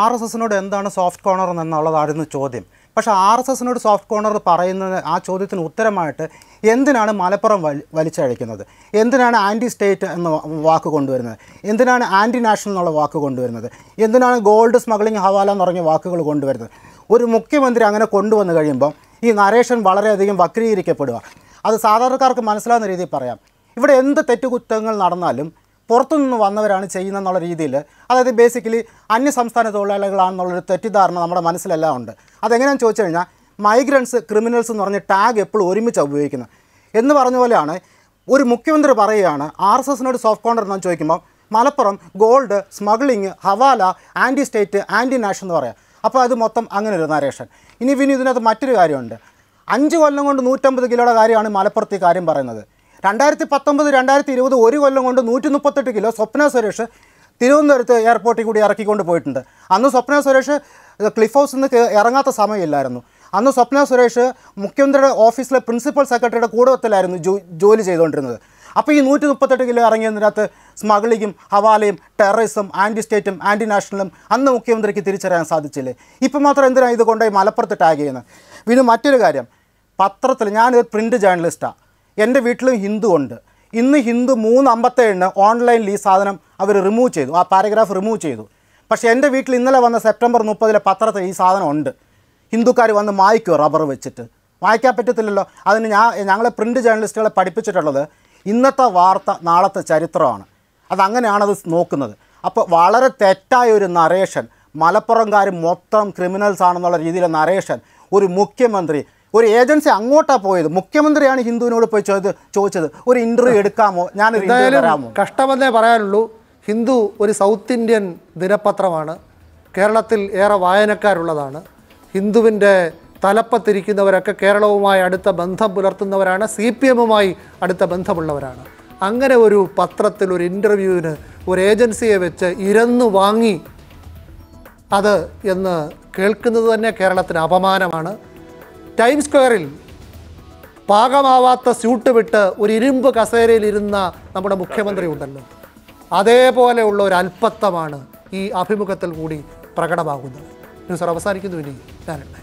ആർ എസ് എസിനോട് എന്താണ് സോഫ്റ്റ് കോർണർ എന്നുള്ളതായിരുന്നു ചോദ്യം. പക്ഷേ ആർ എസ് എസിനോട് സോഫ്റ്റ് കോർണർ പറയുന്നത് ആ ചോദ്യത്തിന് ഉത്തരമായിട്ട് എന്തിനാണ് മലപ്പുറം വലി വലിച്ചഴിക്കുന്നത്? എന്തിനാണ് ആന്റി സ്റ്റേറ്റ് എന്ന വാക്ക് കൊണ്ടുവരുന്നത്? എന്തിനാണ് ആന്റി നാഷണൽ എന്നുള്ള വാക്ക് കൊണ്ടുവരുന്നത്? എന്തിനാണ് ഗോൾഡ് സ്മഗ്ലിംഗ് ഹവാല എന്ന് പറഞ്ഞ വാക്കുകൾ കൊണ്ടുവരുന്നത്? ഒരു മുഖ്യമന്ത്രി അങ്ങനെ കൊണ്ടുവന്നു കഴിയുമ്പം ഈ നരേഷൻ വളരെയധികം വക്രീകരിക്കപ്പെടുക. അത് സാധാരണക്കാർക്ക് മനസ്സിലാവുന്ന രീതിയിൽ പറയാം. ഇവിടെ എന്ത് തെറ്റുകുറ്റങ്ങൾ നടന്നാലും പുറത്തുനിന്ന് വന്നവരാണ് ചെയ്യുന്നതെന്നുള്ള രീതിയിൽ. അതായത് ബേസിക്കലി അന്യ സംസ്ഥാന തൊഴിലാളികളാണെന്നുള്ളൊരു തെറ്റിദ്ധാരണ നമ്മുടെ മനസ്സിലെല്ലാം ഉണ്ട്. അതെങ്ങനെയാണെന്ന് ചോദിച്ചു കഴിഞ്ഞാൽ മൈഗ്രൻസ് ക്രിമിനൽസ് എന്ന് പറഞ്ഞ ടാഗ് എപ്പോഴും ഒരുമിച്ചാണ് ഉപയോഗിക്കുന്നത്. എന്ന് പറഞ്ഞ പോലെയാണ് ഒരു മുഖ്യമന്ത്രി പറയുകയാണ് ആർ എസ് എസിനോട് സോഫ്റ്റ് കോണ്ടർ എന്ന് ചോദിക്കുമ്പോൾ മലപ്പുറം ഗോൾഡ് സ്മഗ്ലിംഗ് ഹവാല ആന്റി സ്റ്റേറ്റ് ആന്റി നാഷൻ എന്ന് പറയാം. അപ്പോൾ അത് മൊത്തം അങ്ങനെ ഒരു നരേഷൻ ഇനി പിന്നെ ഇതിനകത്ത് മറ്റൊരു കാര്യമുണ്ട്. അഞ്ച് കൊല്ലം കൊണ്ട് നൂറ്റമ്പത് കിലോയുടെ കാര്യമാണ് മലപ്പുറത്ത് ഈ കാര്യം പറയുന്നത്. രണ്ടായിരത്തി പത്തൊമ്പത് രണ്ടായിരത്തി ഇരുപത് ഒരു കൊല്ലം കൊണ്ട് നൂറ്റി മുപ്പത്തെട്ട് കിലോ സ്വപ്ന സുരേഷ് തിരുവനന്തപുരത്ത് എയർപോർട്ടിൽ കൂടി ഇറക്കിക്കൊണ്ട് പോയിട്ടുണ്ട്. അന്ന് സ്വപ്ന സുരേഷ് ക്ലിഫ് ഹൗസിൽ നിന്ന് ഇറങ്ങാത്ത സമയമില്ലായിരുന്നു. അന്ന് സ്വപ്ന സുരേഷ് മുഖ്യമന്ത്രിയുടെ ഓഫീസിലെ പ്രിൻസിപ്പൽ സെക്രട്ടറിയുടെ കൂടത്തിലായിരുന്നു ജോലി ചെയ്തുകൊണ്ടിരുന്നത്. അപ്പോൾ ഈ നൂറ്റി മുപ്പത്തെട്ട് കിലോ ഇറങ്ങിയതിനകത്ത് സ്മഗ്ലിങ്ങും ഹവാലയും ടെററിസം ആന്റി സ്റ്റേറ്റും ആന്റി നാഷണലും അന്ന് മുഖ്യമന്ത്രിക്ക് തിരിച്ചറിയാൻ സാധിച്ചില്ലേ? ഇപ്പം മാത്രം എന്തിനാണ് ഇത് കൊണ്ടുപോയി മലപ്പുറത്ത് ടാഗ് ചെയ്യുന്നത്? പിന്നെ മറ്റൊരു കാര്യം. പത്രത്തിൽ ഞാനൊരു പ്രിന്റ് ജേർണലിസ്റ്റാണ് എന്റെ വീട്ടിലും ഹിന്ദു ഉണ്ട്. ഇന്ന് ഹിന്ദു മൂന്ന് അമ്പത്തേഴിന് ഓൺലൈനിൽ ഈ സാധനം അവർ റിമൂവ് ചെയ്തു. ആ പാരഗ്രാഫ് റിമൂവ് ചെയ്തു. പക്ഷേ എന്റെ വീട്ടിൽ ഇന്നലെ വന്ന സെപ്റ്റംബർ മുപ്പതിലെ പത്രത്തിൽ ഈ സാധനം ഉണ്ട്. ഹിന്ദുക്കാർ വന്ന് മായ്ക്കുമോ റബ്ബർ വെച്ചിട്ട്? വായിക്കാൻ പറ്റത്തില്ലല്ലോ. അതിന് ഞാൻ ഞങ്ങളെ പ്രിന്റ് ജേർണലിസ്റ്റുകളെ പഠിപ്പിച്ചിട്ടുള്ളത് ഇന്നത്തെ വാർത്ത നാളത്തെ ചരിത്രമാണ്. അതങ്ങനെയാണത് നോക്കുന്നത്. അപ്പോൾ വളരെ തെറ്റായ ഒരു നറേഷൻ മലപ്പുറംകാർ മൊത്തം ക്രിമിനൽസ് ആണെന്നുള്ള രീതിയിലെ നറേഷൻ ഒരു മുഖ്യമന്ത്രി ഒരു ഏജൻസി അങ്ങോട്ടാണ് പോയത്? മുഖ്യമന്ത്രിയാണ് ഹിന്ദുവിനോട് പോയി ചോദിച്ചത് ചോദിച്ചത്. ഒരു ഇന്റർവ്യൂ എടുക്കാമോ? ഞാൻ തരാമോ? കഷ്ടമെന്നേ പറയാനുള്ളൂ. ഹിന്ദു ഒരു സൗത്ത് ഇന്ത്യൻ ദിനപത്രമാണ്. കേരളത്തിൽ ഏറെ വായനക്കാരുള്ളതാണ്. ഹിന്ദുവിന്റെ തലപ്പത്തിരിക്കുന്നവരൊക്കെ കേരളവുമായി അടുത്ത ബന്ധം പുലർത്തുന്നവരാണ്. സി പി എമ്മുമായി അടുത്ത ബന്ധമുള്ളവരാണ്. അങ്ങനെ ഒരു പത്രത്തിൽ ഒരു ഇന്റർവ്യൂവിന് ഒരു ഏജൻസിയെ വെച്ച് ഇരന്നു വാങ്ങി. അത് എന്ന് കേൾക്കുന്നത് തന്നെ കേരളത്തിന് അപമാനമാണ്. ടൈം സ്ക്വയറിൽ പാകമാവാത്ത സ്യൂട്ട് വിട്ട് ഒരു ഇരുമ്പ് കസേരയിൽ ഇരുന്ന നമ്മുടെ മുഖ്യമന്ത്രി ഉണ്ടല്ലോ അതേപോലെയുള്ള ഒരു അല്പത്വമാണ് ഈ അഭിമുഖത്തിൽ കൂടി പ്രകടമാകുന്നത്. ന്യൂസ് അവസാനിക്കുന്നു. ഇനി ഞാനുണ്ടായി